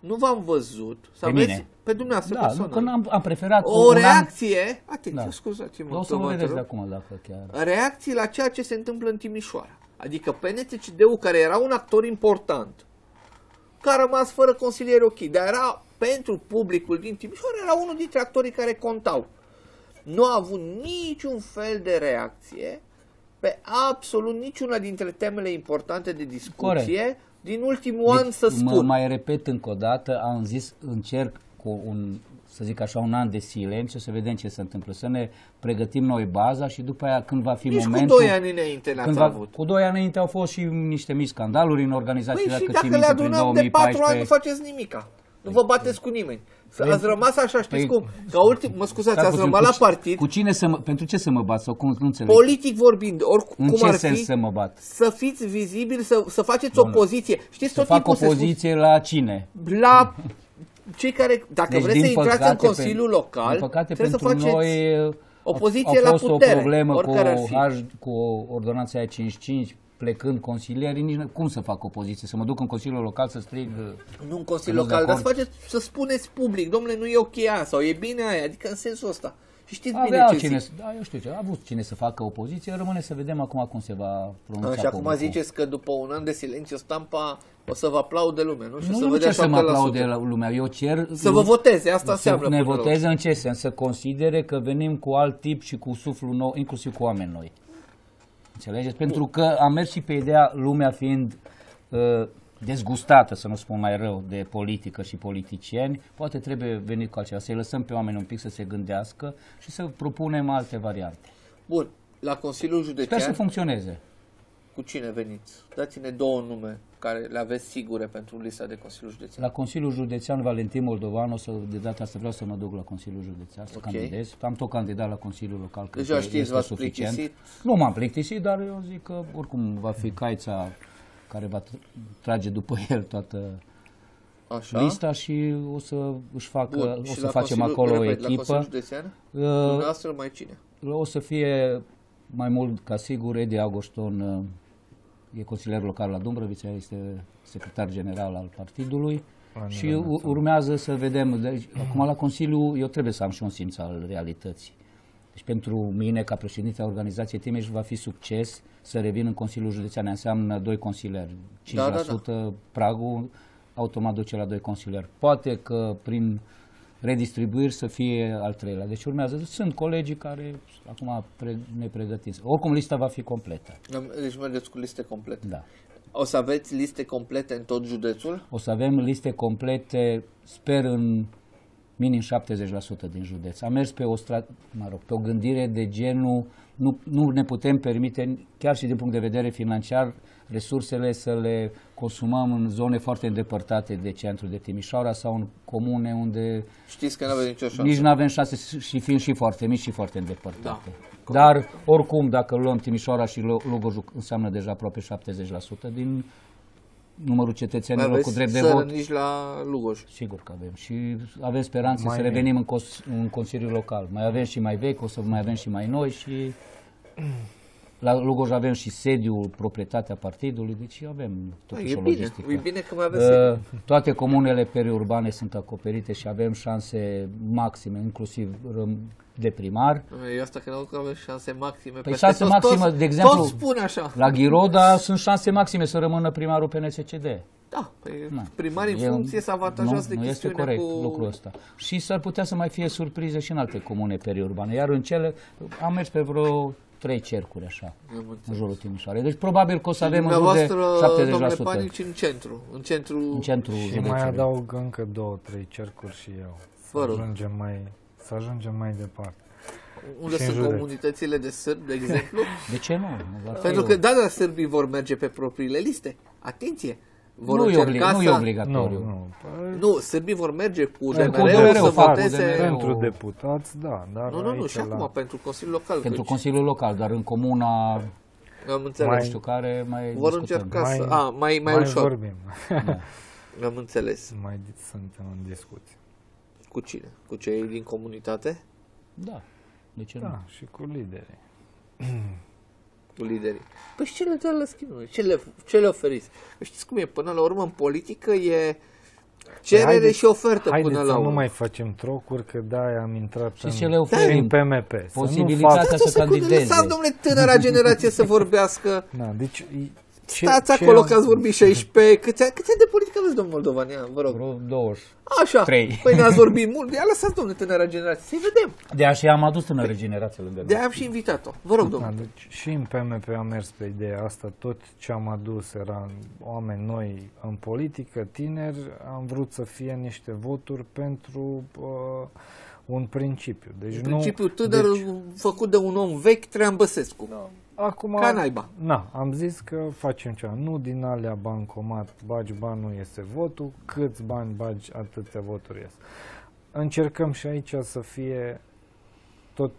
nu v-am văzut, să Pe aveți mine? pe dumneavoastră Da, nu, personal. că n-am, am preferat o un an- reacție, atenție, Da. scuzați-mă, O să că vă vă vedeți de întrerup. acum dacă chiar... reacții la ceea ce se întâmplă în Timișoara. Adică PNCCD-ul, care era un actor important, care a rămas fără consilieri ok, dar era pentru publicul din Timișoara, era unul dintre actorii care contau. Nu a avut niciun fel de reacție pe absolut niciuna dintre temele importante de discuție Corect. din ultimul an, să Deci, mă spun. mai repet încă o dată, am zis, încerc cu un, să zic așa, un an de silențiu, să vedem ce se întâmplă, să ne pregătim noi baza și după aia când va fi Nici cu momentul... doi ani înainte când n-ați va, avut. cu doi ani înainte au fost și niște mici scandaluri în organizație, Păi și dacă ții dacă le minte, prin adunăm de patru ani, nu 2014. faceți nimica. Nu vă bateți cu nimeni. Să ați rămas așa, știți Păi- cum? Ca ultim, mă scuzați, Stai ați puțin, rămas cu la ce- partid, Cu cine să mă, pentru ce să mă bat sau cum nu înțeleg? politic vorbind, oricum în ce ar sens fi, să mă bat? să fiți vizibili, să, să faceți opoziție. Știți, Să tot fac timpul se spune- opoziție la cine? la cei care, dacă Deci, vreți să din intrați în păcate, Consiliul pe- Local, din păcate trebuie pentru să faceți noi a- opoziție a la fost putere, o problemă cu, oricare ar fi. H, cu ordonanța aia 55, plecând consilierii, nici nu- cum să fac opoziție? Să mă duc în Consiliul Local să strig... nu în Consiliul Nu de Local, dar să, acord. faceți, să spuneți public, domnule, nu e ok aia, sau e bine aia, adică în sensul ăsta. Și știți bine Avea ce cine, zic. să- da, eu știu ce, a avut cine să facă opoziție, rămâne să vedem acum cum se va pronunța A, și acum publicul. ziceți că după un an de silențiu stampa o să vă aplaude lumea, nu? Și Nu, să nu vă dea cer să mă 7%. aplaude la lumea, eu cer... Să vă voteze, asta să înseamnă. ne până la urmă. voteze în ce sens? Să considere că venim cu alt tip și cu suflu nou, inclusiv cu oameni noi. Înțelegeți? Pentru că am mers și pe ideea, lumea fiind uh, dezgustată, să nu spun mai rău, de politică și politicieni, poate trebuie venit cu altceva, să-i lăsăm pe oameni un pic să se gândească și să propunem alte variante. Bun, la Consiliul Sper Județean, să funcționeze. cu cine veniți? Dați-ne două nume care le aveți sigure pentru lista de Consiliul Județean. La Consiliul Județean Valentin Moldovan, o să, de data asta vreau să mă duc la Consiliul Județean, să Ok. candidez. Am tot candidat la Consiliul Local. cred Deja că știți, este v-ați suficient. plictisit? Nu m-am plictisit, dar eu zic că oricum va fi caița care va tr- trage după el toată Așa. lista și o să își facă, Bun, o și să la facem Consiliul- acolo o repet, La echipă. Consiliul Județean? Uh, Dumneavoastră mai cine? o să fie mai mult ca sigur Edi Agoston uh, e consilier local la Dumbrăvița, este secretar general al partidului La și nivel u- urmează să vedem. Deci, acum la Consiliu eu trebuie să am și un simț al realității. Deci pentru mine, ca președinte a organizației Timeș, va fi succes să revin în Consiliul Județean. Înseamnă doi consilieri. 5% Da, da, da. pragul automat duce la doi consilieri. Poate că prin redistribuiri să fie al treilea. Deci urmează. Sunt colegii care acum pre, ne pregătim. Oricum lista va fi completă. Deci mergeți cu liste complete. Da. O să aveți liste complete în tot județul? O să avem liste complete, sper în minim 70% din județ. Am mers pe o, strat, mă rog, pe o gândire de genul, nu, nu ne putem permite, chiar și din punct de vedere financiar, resursele să le consumăm în zone foarte îndepărtate de centru de Timișoara sau în comune unde Știți că nu aveți nicio șansă. nici nu avem șanse și fiind și foarte mici și foarte îndepărtate. Dar, oricum, dacă luăm Timișoara și Lo- Lugojul, înseamnă deja aproape 70% din numărul Mai cetățenilor aveți cu drept de țără vot. nici la Lugoj. Sigur că avem și avem speranțe Mai să e. revenim în, cons- în Consiliul Local. Mai avem și mai vechi, o să mai avem și mai noi și la Lugoj avem și sediul, proprietatea partidului, deci avem totuși E o bine, logistică. e bine că mai aveți Uh, toate comunele periurbane sunt acoperite și avem șanse maxime, inclusiv răm- de primar. E asta că nu că avem șanse maxime. Păi peste șanse tot, maxime, toți, de exemplu, Toți spun așa. La Ghiroda sunt șanse maxime să rămână primarul PNCCD. Da, păi Na. primarii în E un- funcție să avantajează de nu, nu este chestiunea corect cu... lucrul ăsta. Și s-ar putea să mai fie surprize și în alte comune periurbane. Iar în cele, am mers pe vreo trei cercuri așa, Am înțeles. în jurul Timișoarei. Deci probabil că o să avem în jur de Dumneavoastră, domnule 70%. Panici, în centru. În centru... În centrul Și județului. mai adaug încă două, trei cercuri și eu. Să Vă rog. ajungem mai, să ajungem mai departe. Unde și în sunt județ. comunitățile de sârbi, de exemplu? De ce nu? Nu va fi Pentru o- că, da, da, sârbii vor merge pe propriile liste. Atenție! Vor nu, e încerca oblig, nu e să... Nu, obligatoriu. nu. Păi, Nu, sârbii vor merge cu Cu DNR-ul DNR-ul să fac, cu voteze... DNR-ul. pentru deputați, da, dar Nu, nu, nu, aici și la... acum, pentru Consiliul Local. Pentru căci- Consiliul Local, dar în comuna, Am înțeles. nu Mai- știu care, mai Vor discutăm. încerca Mai- să... A, mai, mai, mai ușor. vorbim. Am înțeles. mai suntem în discuție. Cu cine? Cu cei din comunitate? Da. De ce nu? Da, și cu liderii. Cu liderii. Păi și ce le dă la schimb? Ce le, ce le oferiți? Știți cum e? Până la urmă, în politică e cerere Haideți- și ofertă Haideți până să la nu urmă. mai facem trocuri, că de-aia am intrat Și în, ce le oferim? în PMP. Să nu Posibilitatea fac- Stați o să secundă, candideze. lăsați, domnule, tânăra generație să vorbească. Da, deci i- Ce- Stați ce acolo am- că ați vorbit 16. Câți, ani- câți ani de politică aveți, domnul Moldovanian? Vă rog. Vreo 20. Așa. trei. Păi ne-ați vorbit mult. Ia lăsați, domnule, tânăra generație. Să-i vedem. De așa am adus tânără generație lângă De noi. am și invitat-o. Vă rog, Da, domnule. deci și în PMP am mers pe ideea asta, tot ce am adus era oameni noi în politică, tineri, am vrut să fie niște voturi pentru uh, un principiu. Deci În nu, principiu, tânăr deci, făcut de un om vechi, Traian Băsescu. acum, Ca naiba. Na, am zis că facem ceva. Nu din alea bancomat, bagi bani, nu iese votul, câți bani bagi, atâția voturi ies. Încercăm și aici să fie tot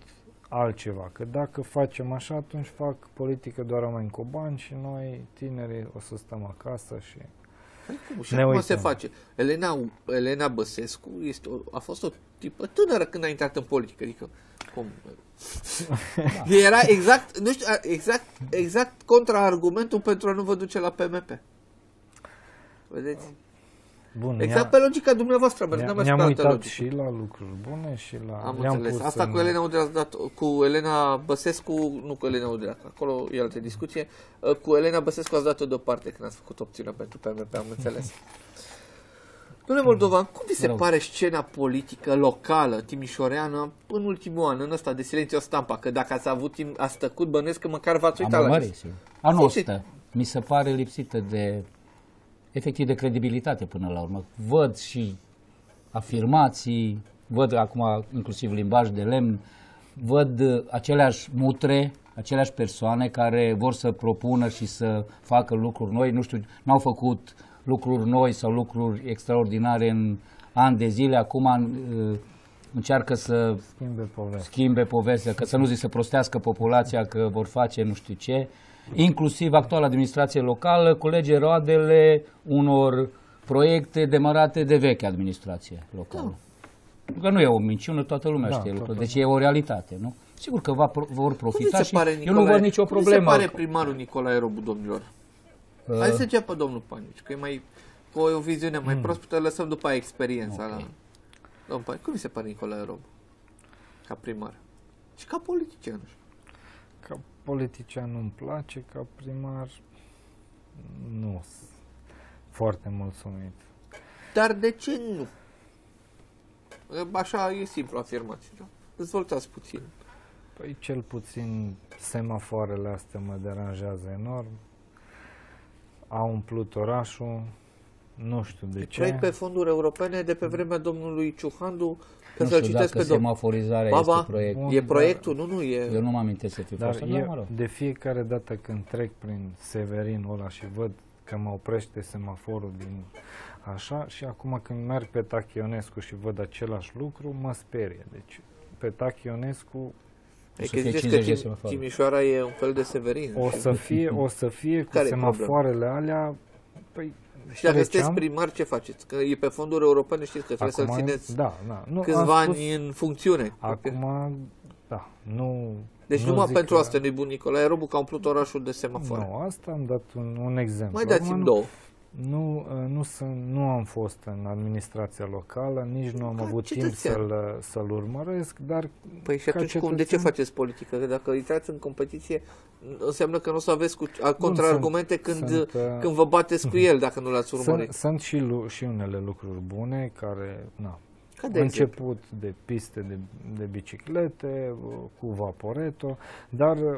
altceva. Că dacă facem așa, atunci fac politică doar oameni cu bani și noi, tinerii, o să stăm acasă și... Cum? Și Ne acum uităm. se face. Elena, Elena Băsescu este o, a fost o tipă tânără când a intrat în politică. Adică, cum? Da. Era exact, nu știu, exact, exact contraargumentul pentru a nu vă duce la PMP. Vedeți? Bun, Exact pe logica dumneavoastră, merg, ne- n-am mers ne-am pe altă uitat logică. și la lucruri bune și la... Am le-am înțeles. pus Asta în- cu Elena Udrea ați dat, cu Elena Băsescu, nu cu Elena Udrea, că acolo e altă discuție. Uh, Cu Elena Băsescu ați dat-o deoparte când ați făcut opțiunea pentru PMP, am înțeles. Domnule Moldovan, cum vi se Vă rog. pare scena politică locală, timișoreană, în ultimul an, în ăsta de silențiu stampa? Că dacă ați avut timp, ați tăcut, bănesc că măcar v-ați Am uitat la urmărit, ce. sigur. Anul Ziceți. ăsta mi se pare lipsită de, efectiv, de credibilitate până la urmă. Văd și afirmații, văd acum inclusiv limbaj de lemn, văd uh, aceleași mutre, aceleași persoane care vor să propună și să facă lucruri noi, nu știu, n-au făcut lucruri noi sau lucruri extraordinare în ani de zile, acum uh, încearcă să Schimbe povestea. schimbe povestea, că să nu zic să prostească populația că vor face nu știu ce, inclusiv actuala administrație locală culege roadele unor proiecte demarate de veche administrație locală. Că nu e o minciună, toată lumea Da, știe toată lucrul, deci e o realitate, nu? Sigur că va, pro- vor Cum vi profita se și pare, eu nu Nicolae, văd nicio Cum vi problemă. se pare primarul Nicolae Robu, domnilor? Uh, Hai să începem pe domnul Panici, că e mai cu o viziune mai Hmm. proaspătă, lăsăm după aia experiența la... Domnul Panici, cum vi se pare Nicolae Robu? Ca primar. Și ca politician. Ca politician nu-mi place, ca primar nu sunt foarte mulțumit. Dar de ce nu? Așa e simplu afirmație. Da? Dezvoltați puțin. Păi cel puțin semafoarele astea mă deranjează enorm. A umplut orașul, nu știu de ce. Proiect pe fonduri europene de pe vremea domnului Ciuhandu, că nu să-l știu citesc dacă pe domnul. semaforizarea Baba, este proiect. Bun, E dar- proiectul? Nu, nu, e... Eu nu mă amintesc să fi Dar fost, dar mă eu, rog. de fiecare dată când trec prin Severinul ăla și văd că mă oprește semaforul din așa și acum când merg pe Tachionescu și văd același lucru, mă sperie. Deci pe Tachionescu E să că fie ziceți 50 de că Tim- semafoare. Timișoara e un fel de Severin. o să fie, o să fie cu Care e semafoarele alea, păi Și dacă sunteți treceam. primar, ce faceți? Că e pe fonduri europene, știți că trebuie să-l țineți Da, da. Nu, am câțiva spus- ani în funcțiune. Acum, da, nu... Deci nu numai zic pentru că- asta nu-i bun Nicolae Robu, că a umplut orașul de semafoare. Nu, asta am dat un, un exemplu. Mai Acum dați-mi nu- două. Nu, uh, nu, sunt, nu am fost în administrația locală, nici nu am Ca avut timp cetățean. să-l, să-l urmăresc, dar Păi și ca atunci cum, de ce cetățean- faceți politică? Că dacă intrați în competiție, înseamnă că nu o să aveți cu, a, contraargumente sunt- când, sunt, uh, când vă bateți cu el, dacă nu l-ați urmărit. sunt, sunt și, lu- și unele lucruri bune care, na, Ca de exemplu. început de piste de, de biciclete, uh, cu Vaporeto, dar uh,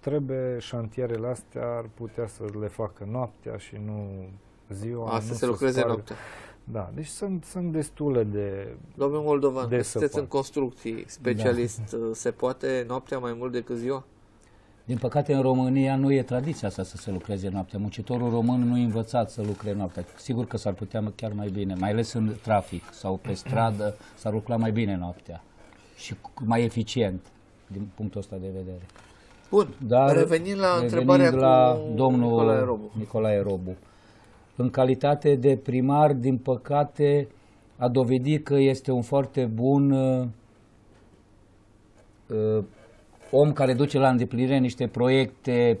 trebuie șantierele astea ar putea să le facă noaptea și nu ziua. Asta nu se lucreze spargă- noaptea. Da, deci sunt, sunt destule de... Domnul Moldovan, De sunteți săpat. în construcții, specialist, se poate noaptea mai mult decât ziua? Din păcate, în România nu e tradiția asta să se lucreze noaptea. Muncitorul român nu e învățat să lucreze noaptea. Sigur că s-ar putea chiar mai bine, mai ales în trafic sau pe stradă, s-ar lucra mai bine noaptea și cu- mai eficient din punctul ăsta de vedere. Bun, Dar revenind la revenind întrebarea la cu domnul Nicolae Robu. Nicolae Robu. În calitate de primar, din păcate, a dovedit că este un foarte bun uh, uh, om care duce la îndeplinire niște proiecte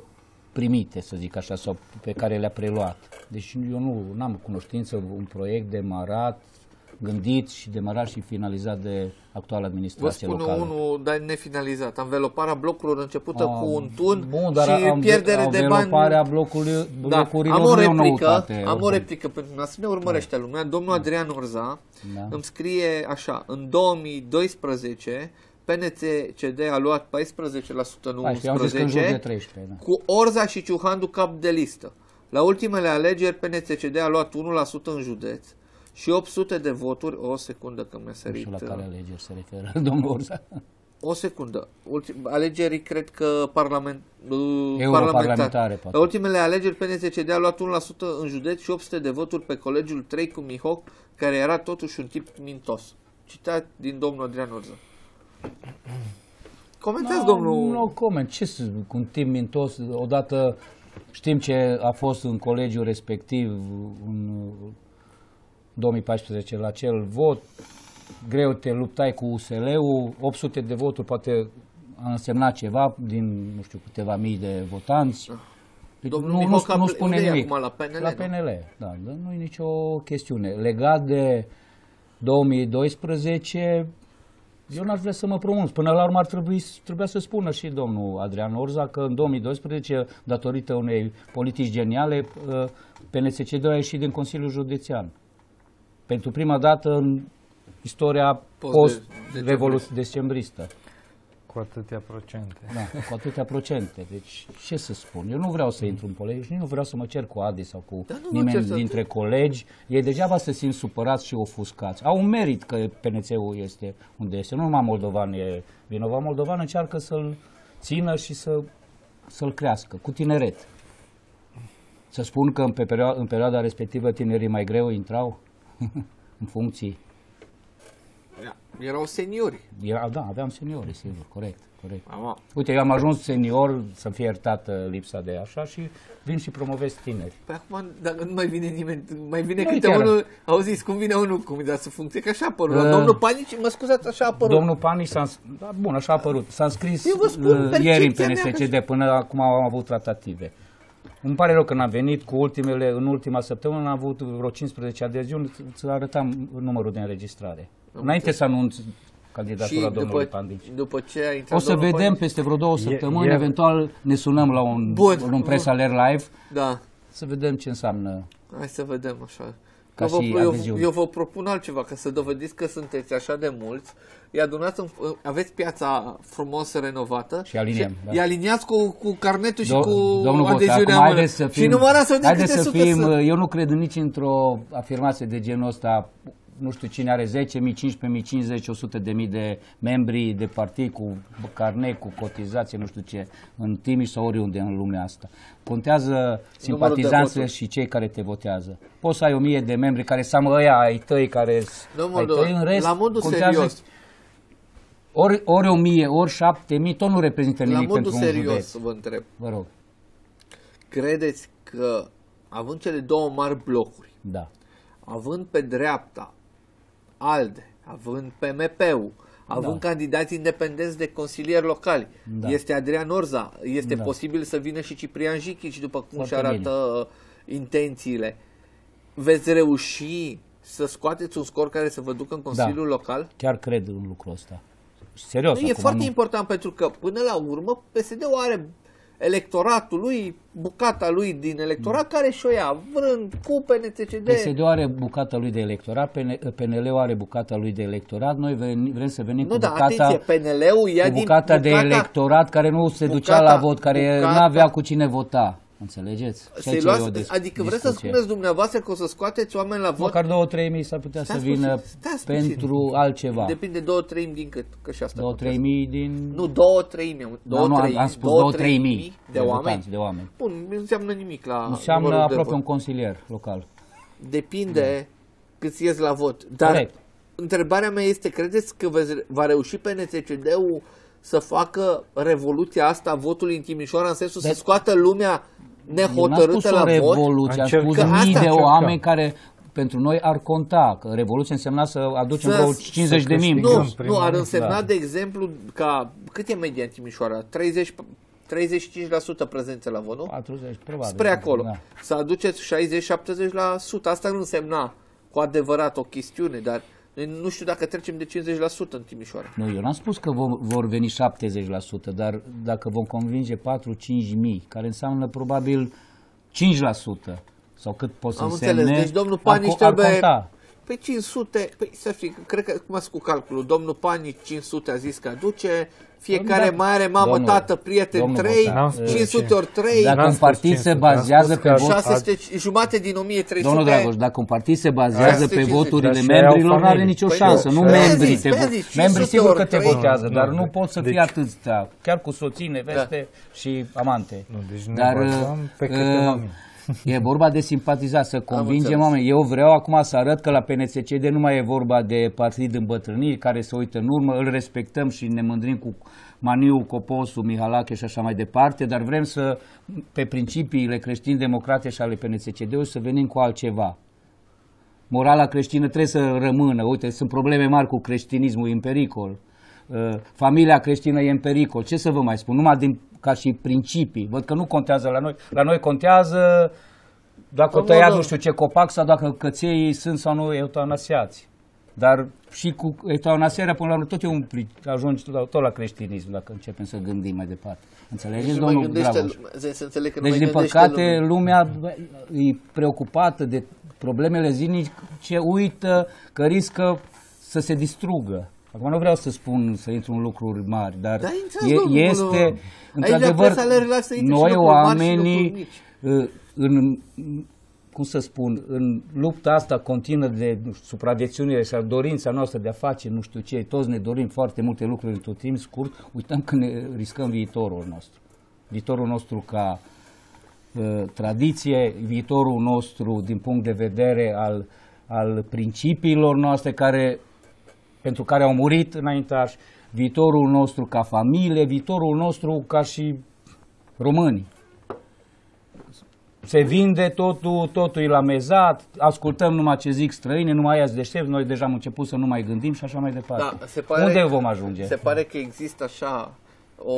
primite, să zic așa, sau pe care le-a preluat. Deci eu nu am cunoștință un proiect demarat gândit și demarat și finalizat de actuala Vă administrație spun locală. unul, dar nefinalizat. Anveloparea blocurilor începută Ah, cu un tun bun, dar și am- pierdere de bani. Înveloparea blocului, Da, blocurilor am o nu e o replică, noutate. am o oricum. replică pentru noi, să ne urmărește lumea. Domnul Adrian Orza Da. îmi scrie așa, în 2012 PNCCD a luat 14%, nu Hai, știu, am zis că în jur de 11%, 13, da. cu Orza și Ciuhandu cap de listă. La ultimele alegeri, PNCCD a luat 1% în județ și 800 de voturi, o secundă că mi-a Nu sărit. știu la uh, care alegeri se referă domnul Orza. O secundă. Ultim, alegerii, cred că parlament, uh, Europarlamentare, poate. La ultimele alegeri, PNCCD a luat 1% în județ și 800 de voturi pe colegiul 3 cu Mihoc, care era totuși un tip mintos. Citat din domnul Adrian Orză. Comentați, domnul... Nu coment. Ce să cu un timp mintos, odată știm ce a fost în colegiul respectiv în 2014 la acel vot, greu te luptai cu USL-ul, 800 de voturi poate a însemnat ceva din, nu știu, câteva mii de votanți. Deci Domnul nu, nu, Mihoc a nu ple- spune unde e nimic. acum, la PNL, La nu? PNL, da, dar nu e nicio chestiune. Legat de 2012, eu n-aș vrea să mă pronunț. Până la urmă ar trebui, trebuia să spună și domnul Adrian Orza că în 2012, datorită unei politici geniale, uh, PNCC2 a ieșit din Consiliul Județean. Pentru prima dată în istoria Post- post-revoluție decembristă. Cu atâtea procente. Da, cu atâtea procente. Deci, ce să spun? Eu nu vreau să intru în polemici, nici nu vreau să mă cer cu Adi sau cu Dar nu vă nimeni certați. dintre colegi. Ei degeaba să simt supărați și ofuscați. Au un merit că PNC-ul este unde este. Nu numai moldovan e vinovat. Moldovan încearcă să-l țină și să, să-l crească, cu tineret. Să spun că în, pe perio- în perioada respectivă tinerii mai greu intrau în funcții. Erau seniori. Era, da, aveam seniori, sigur, corect, corect. Am, Uite, eu am ajuns senior, să fie iertată lipsa de așa și vin și promovez tineri. Păi acum, dacă nu mai vine nimeni, mai vine Nu-i câte chiar. unul, auziți, cum vine unul, cum da să funcție, că așa a apărut. La Uh, domnul Panici, mă scuzați, așa a apărut. Domnul Pani s-a, da, bun, așa a apărut. S-a înscris Eu vă spun uh, ieri în percepția mea PNSCD, până acum am avut tratative. Îmi pare rău că n-am venit cu ultimele, în ultima săptămână am avut vreo 15 adeziuni, să arătam numărul de înregistrare. Înainte să anunț candidatura și domnului după, Pandici. după ce a intrat O să domnul vedem Panici- peste vreo două săptămâni, e- eventual ne sunăm la un, Bun. un press alert live, Da, să vedem ce înseamnă hai să vedem așa. Ca Că vă, și eu, adeziuni. eu vă propun altceva, ca să dovediți că sunteți așa de mulți. Îi adunați, în, aveți piața frumos renovată. Și aliniem, Și da. îi aliniați cu, cu carnetul și Do- cu domnul Boț, adeziunea acum în mână. haideți să fim, Și numărați să vedem haideți câte să sute fim, sunt. eu nu cred nici într-o afirmație de genul ăsta, nu știu cine are 10.000, 15.000, 50, 100 de mii de membri de partid cu carnet, cu cotizație, nu știu ce, în Timiș sau oriunde în lumea asta. Contează simpatizanții voturi. și cei care te votează. Poți să ai o mie de membri care să am ăia ai tăi care ai Domnul, tăi, în rest la modul contează serios, ori, ori o mie, ori șapte mii, tot nu reprezintă la nimic modul pentru un serios județ. vă întreb. Vă rog, Credeți că, având cele două mari blocuri, da. având pe dreapta ALDE, având PMP-ul, având Da. candidați independenți de consilieri locali, Da. este Adrian Orza, este Da. posibil să vină și Ciprian Jichici, după cum Foarte și arată uh, intențiile. Veți reuși să scoateți un scor care să vă ducă în Consiliul Local? Chiar cred în lucrul ăsta. Serios. Nu, e acum foarte nu- important pentru că, până la urmă, PSD-ul are electoratul lui, bucata lui din electorat, care și-o ia, vrând cu PNCCD. PSD-ul are bucata lui de electorat, PN- PNL-ul are bucata lui de electorat, noi ven- vrem să venim Nu, cu da, bucata, atenție, PNL-ul ia cu din bucata de electorat care nu se ducea bucata- la vot, care bucata- nu avea cu cine vota. Înțelegeți? Și Să-i aici e luați, o dis- adică vreți să discuție. spuneți dumneavoastră că o să scoateți oameni la vot? Măcar două, trei mii s-ar putea Stați să vină puțin, stați puțin. pentru altceva. Depinde două treimi din cât, că și asta Două, contează. trei mii din... Nu, două treimi, am- două Da, nu, am, treimi, am spus două, trei mii de, de oameni. votanți, de oameni. Bun, nu înseamnă nimic la Înseamnă numărul de aproape vot. un consilier local. Depinde câți ies la vot. Dar Corect. întrebarea mea este, credeți că veți- va reuși PNCCD-ul să facă revoluția asta, votul în Timișoara, în sensul să Dar- scoată lumea Eu n-am spus nehotărâtă o la vot? revoluție, am Încerc- spus Că mii asta de încercăm. oameni care pentru noi ar conta, că revoluție însemna să aducem Să- vreo să 50 de mii. în câștigăm. Nu, plus. primul nu, ar rând, însemna, da. de exemplu, ca, cât e media în Timișoara? 30, 35% prezență la vot, nu? 40, probabil. Spre acolo. Da. Să aduceți 60-70%. Asta nu însemna cu adevărat o chestiune, dar noi nu știu dacă trecem de 50% în Timișoara. Nu, eu n-am spus că vom, vor veni 70%, dar dacă vom convinge 4-5 mii, care înseamnă probabil 5% sau cât pot să Am însemne, înțeles. Deci domnul ar, Panici co- ar trebuie... conta. Păi 500, păi să fie, cred că, cum a cu calculul, domnul Pani 500 a zis că aduce, fiecare Domnul- mai are mamă, domnul- tată, prieten domnul 3, Bogdan, N-am spus 500 ori 3, Dacă N-am un spus partid se 500, am bazează spus pe că vot... 600, jumate din 1300. Domnul Dragoș, dacă un partid se bazează pe 650, voturile dar și ei au membrilor, nu are familii. nicio Păi șansă. nu, Nu și ei au- membrii Pe te zi, pe votează. zi, 500 Membrii sigur că ori te trei. votează, Nu, dar nu, nu de- pot să fie deci- atâția, chiar cu soții, neveste și amante. Nu, deci ne Dar bazăm pe uh, câteva mii. E vorba de simpatizat, să convingem înțeles. oameni. Eu vreau acum să arăt că la PNCCD nu mai e vorba de partid îmbătrâniri care se uită în urmă, îl respectăm și ne mândrim cu Maniu, Coposu, Mihalache și așa mai departe, dar vrem să, pe principiile creștin-democrate și ale PNCCD-ului, să venim cu altceva. Morala creștină trebuie să rămână. Uite, sunt probleme mari cu creștinismul, e în pericol. Uh, Familia creștină e în pericol. Ce să vă mai spun? Numai din, ca și principii. Văd că nu contează la noi. La noi contează dacă o Domnul tăiați Dom- nu știu ce copac sau dacă căței sunt sau nu eutanasiați. Dar și cu eutanasiarea, până la urmă, tot e un, pri- ajungi tot la, tot la creștinism, dacă începem să gândim mai departe. Înțelegeți, Deci nu mai domnul gândește, Dragoș? lumea, să înțeleg că nu Deci, mai din gândește păcate, lumea. lumea bă, e preocupată de problemele zilnice, uită că riscă să se distrugă. Acum nu vreau să spun, să intru în lucruri mari, dar Da, intrați, e, domnule. este, Aici, la într-adevăr, presa le relax să intre și noi lucruri mari și oamenii, lucruri mici. uh, în, cum să spun, în lupta asta continuă de nu știu, supraviețuire și a dorința noastră de a face nu știu ce, toți ne dorim foarte multe lucruri într-un timp scurt, uităm că ne riscăm viitorul nostru. Viitorul nostru ca uh, tradiție, viitorul nostru din punct de vedere al, al principiilor noastre care, pentru care au murit înaintași, viitorul nostru ca familie, viitorul nostru ca și români. Se vinde totul, totul e la mezat, ascultăm numai ce zic străini, numai aia deștept, noi deja am început să nu mai gândim și așa mai departe. Da, se pare, Unde vom ajunge? Se pare că există așa o,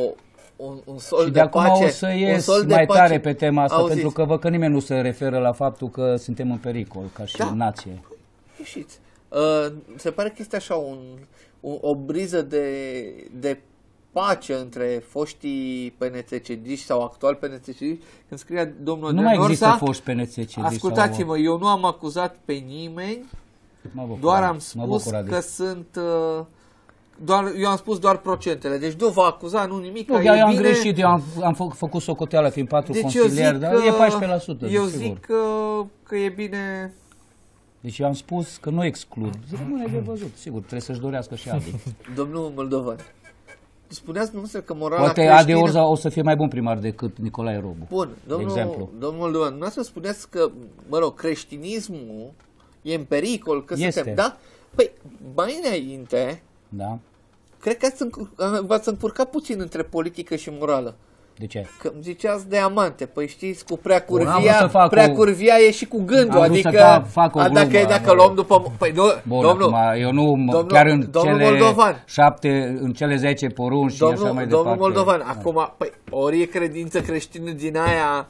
un, un sol Și de, de acum pace. o să un ies sol de mai pace. tare pe tema asta, Auziți, pentru că văd că nimeni nu se referă la faptul că suntem în pericol, ca și Da. nație. Ieșiți. Uh, se pare că este așa un, un, o briză de, de pace între foștii PNCCD sau actual PNCCD. Când scria domnul Nu Adrian mai există Orsa, foști PNCCD Ascultați-mă, eu nu am acuzat pe nimeni, Sau... Mă bucur, doar am mă spus bucur, Adi. că sunt... Uh, doar, eu am spus doar procentele, deci nu vă acuza, nu nimic. Nu, că eu e am bine. greșit, eu am, am fă, făcut socoteală fiind patru Deci eu consilieri, zic dar că, e 14%, eu sigur. zic că, că e bine... Deci eu am spus că nu exclud. Rămâne de văzut, sigur, trebuie să-și dorească și Adi. Domnul Moldovan, spuneați dumneavoastră că morala Poate creștină... Adi Orza o să fie mai bun primar decât Nicolae Robu. Bun, domnul, exemplu. domnul Moldovan, dumneavoastră spuneați că, mă rog, creștinismul e în pericol, că Este. suntem, da? Păi, mai înainte, Da? cred că ați încur- v-ați încurcat puțin între politică și morală. De ce? Că îmi ziceați de amante, păi știți, cu prea Bun, am vrut curvia, să fac prea o- curvia e și cu gândul, Am vrut să adică, fac- fac o a, dacă, glumă, dacă mă luăm rog. după, păi nu, Bun, domnul, acum, eu nu, mă- domnul- chiar în domnul cele Moldovan. șapte, în cele zece porunci și așa domnul, mai domnul departe. Moldovan, Da. acum, păi, ori e credință creștină din aia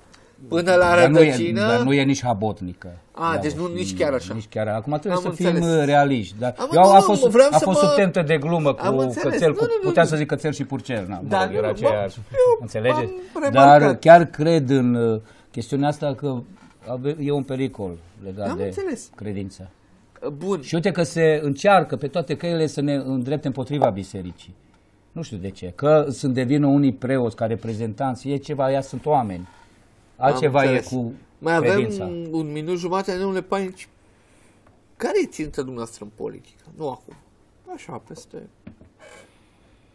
până la Dar nu, e, rădăcină, dar nu e nici habotnică. A, deci nu- și- nici chiar așa. Nici chiar Acum trebuie Am să fim înțeles. uh, realiști. Dar Am- eu nu, a nu, fost, vreau a să fost mă- sub tentă de glumă cu Am înțeles. cățel, Nu, cu, nu, nu, puteam nu. să zic cățel și purcel. Na, Da, mă rog, nu, era nu, aceeași. eu Înțelegeți? am remarcat. Dar chiar cred în uh, chestiunea asta că ave- e un pericol legat Am de înțeles. credință. Bun, Și uite că se încearcă pe toate căile să ne îndrepte împotriva bisericii. Nu știu de ce. Că sunt de vină unii preoți ca reprezentanți, e ceva, ea sunt oameni. Altceva e înțeles. cu mai avem credința. un minut jumate, domnule Panici. Care e țintă dumneavoastră în politică? Nu acum. Așa, peste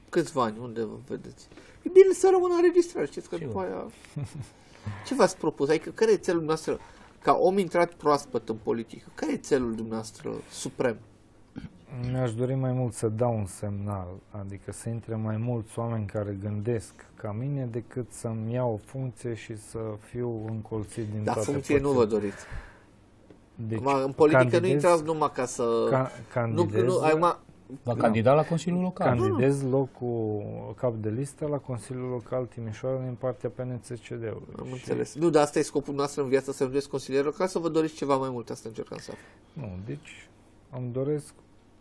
câțiva ani, unde vă vedeți? E bine să rămână înregistrat, știți că Sigur. după aia... Ce v-ați propus? Adică care e țelul dumneavoastră? Ca om intrat proaspăt în politică, care e țelul dumneavoastră suprem? Mi-aș dori mai mult să dau un semnal, adică să intre mai mulți oameni care gândesc ca mine decât să-mi iau o funcție și să fiu încolțit din Dar toate funcție nu părțile. vă doriți. Deci, Acum, în politică nu candidez intrați numai ca să... Ca, nu, candidez, nu, acum, Va candida la Consiliul Local. Candidez locul cap de listă la Consiliul Local Timișoara din partea PNCCD-ului. Am Și- înțeles. Nu, dar asta e scopul noastră în viață, să ajungeți consilier local, să vă doriți ceva mai mult, asta încercam să aflu. Nu, deci îmi doresc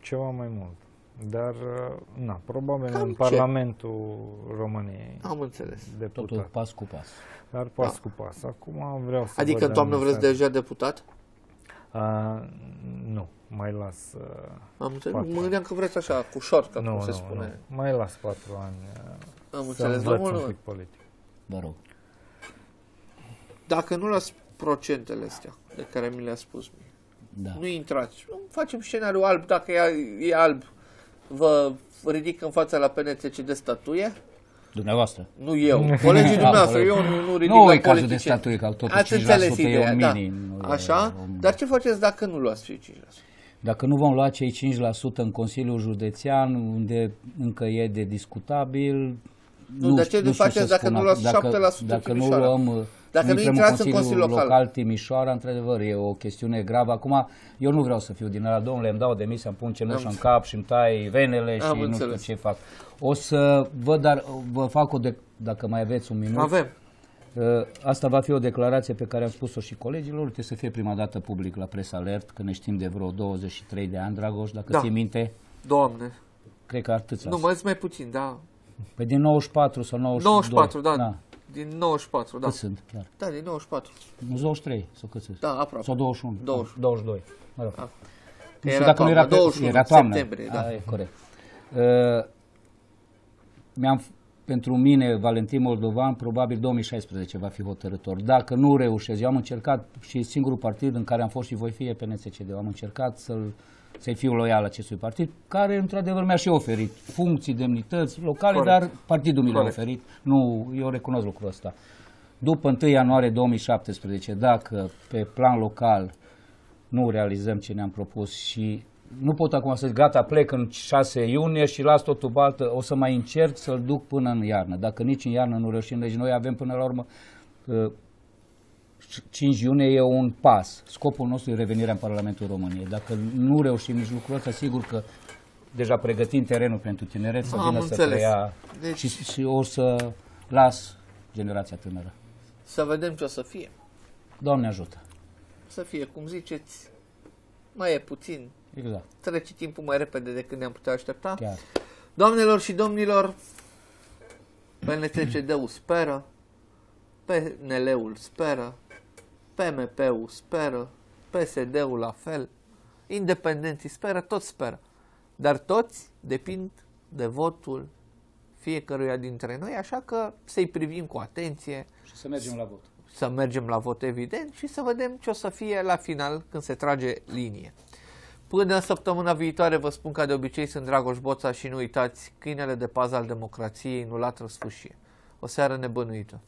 ceva mai mult. Dar, uh, na, probabil Cam în ce? Parlamentul României. Am înțeles. Deputat. Totul pas cu pas. Dar pas Da. cu pas. Acum vreau să Adică văd în toamnă vreți administrația. deja deputat? A, nu, mai las... Uh, Am înțeles. Poate. Mă gândeam că vreți așa, cu shortcut, nu, cum se nu, spune. nu, mai las patru ani uh, Am să înțeles. învăț un Domnul, pic politic. Vă rog. dacă nu luați procentele astea de care mi le-a spus mie, Da. nu intrați. Facem scenariu alb, dacă e, e alb, vă ridic în fața la PNCC de statuie? Dumneavoastră. Nu eu, colegii dumneavoastră, eu nu, nu ridic Nu la e cazul de politicieni. statuie, că totuși Ați 5% înțeles e ideea, un da. minim. nu e Așa? un- Dar ce faceți dacă nu luați cei 5%? Dacă nu vom lua cei 5% în Consiliul Județean, unde încă e de discutabil, Nu, dar ce știu faceți să dacă spun nu acum. luați dacă, 7% Dacă nu Timișoara? luăm, uh, Dacă nu intrăm intrați în Consiliul Local. Timișoara, într-adevăr, e o chestiune gravă. Acum, eu nu vreau să fiu din ăla, domnule, îmi dau demisia, îmi pun cenușă Am în cap și îmi tai venele Am și nu înțeles. știu ce fac. O să văd, dar vă fac o, de- dacă mai aveți un minut. Avem. Uh, Asta va fi o declarație pe care am spus-o și colegilor. Trebuie să fie prima dată public la Press Alert, că ne știm de vreo 23 de ani, Dragoș, dacă Da. ții minte. Doamne. Cred că atâția. Nu, mai zi mai puțin, da. Păi din 94 sau 92. 94, da. da. Din 94, da. Cât sunt chiar? Da, din 94. Nu 23 sau cât sunt? Da, aproape. Sau 21? 20. 22. Mă rog. Ah. Nu știu Era dacă nu toamnă, era, pe- 21 era toamnă. septembrie, da. A, e corect. Uh, mi-am, pentru mine, Valentin Moldovan, probabil 2016 va fi hotărător. Dacă nu reușesc, eu am încercat și singurul partid în care am fost și voi fi e PNCCD. Am încercat să-l, să-i fiu loial acestui partid, care într-adevăr mi-a și oferit funcții, demnități locale, Corect. dar partidul mi le-a Corect. oferit. Nu, eu recunosc lucrul ăsta. După 1 ianuarie 2017, dacă pe plan local nu realizăm ce ne-am propus și nu pot acum să zic gata, plec în 6 iunie și las totul baltă, o să mai încerc să-l duc până în iarnă. Dacă nici în iarnă nu reușim, deci noi avem până la urmă uh, 5 iunie e un pas. Scopul nostru e revenirea în Parlamentul României. Dacă nu reușim nici lucrul ăsta, sigur că deja pregătim terenul pentru tineret să Am vină să înțeles. preia Deci- și, și o să las generația tânără. Să vedem ce o să fie. Doamne ajută! Să fie, cum ziceți, mai e puțin. Exact, Trece timpul mai repede decât ne-am putea aștepta. chiar. Doamnelor și domnilor, PNTCD-ul speră, PNL-ul speră, PMP-ul speră, PSD-ul la fel, independenții speră, toți speră. Dar toți depind de votul fiecăruia dintre noi, așa că să-i privim cu atenție, Și să mergem la vot. să mergem la vot evident și să vedem ce o să fie la final când se trage linie. Până săptămâna viitoare vă spun ca de obicei sunt Dragoș Boța și nu uitați câinele de pază al democrației nu latră sfâșie. O seară nebănuită.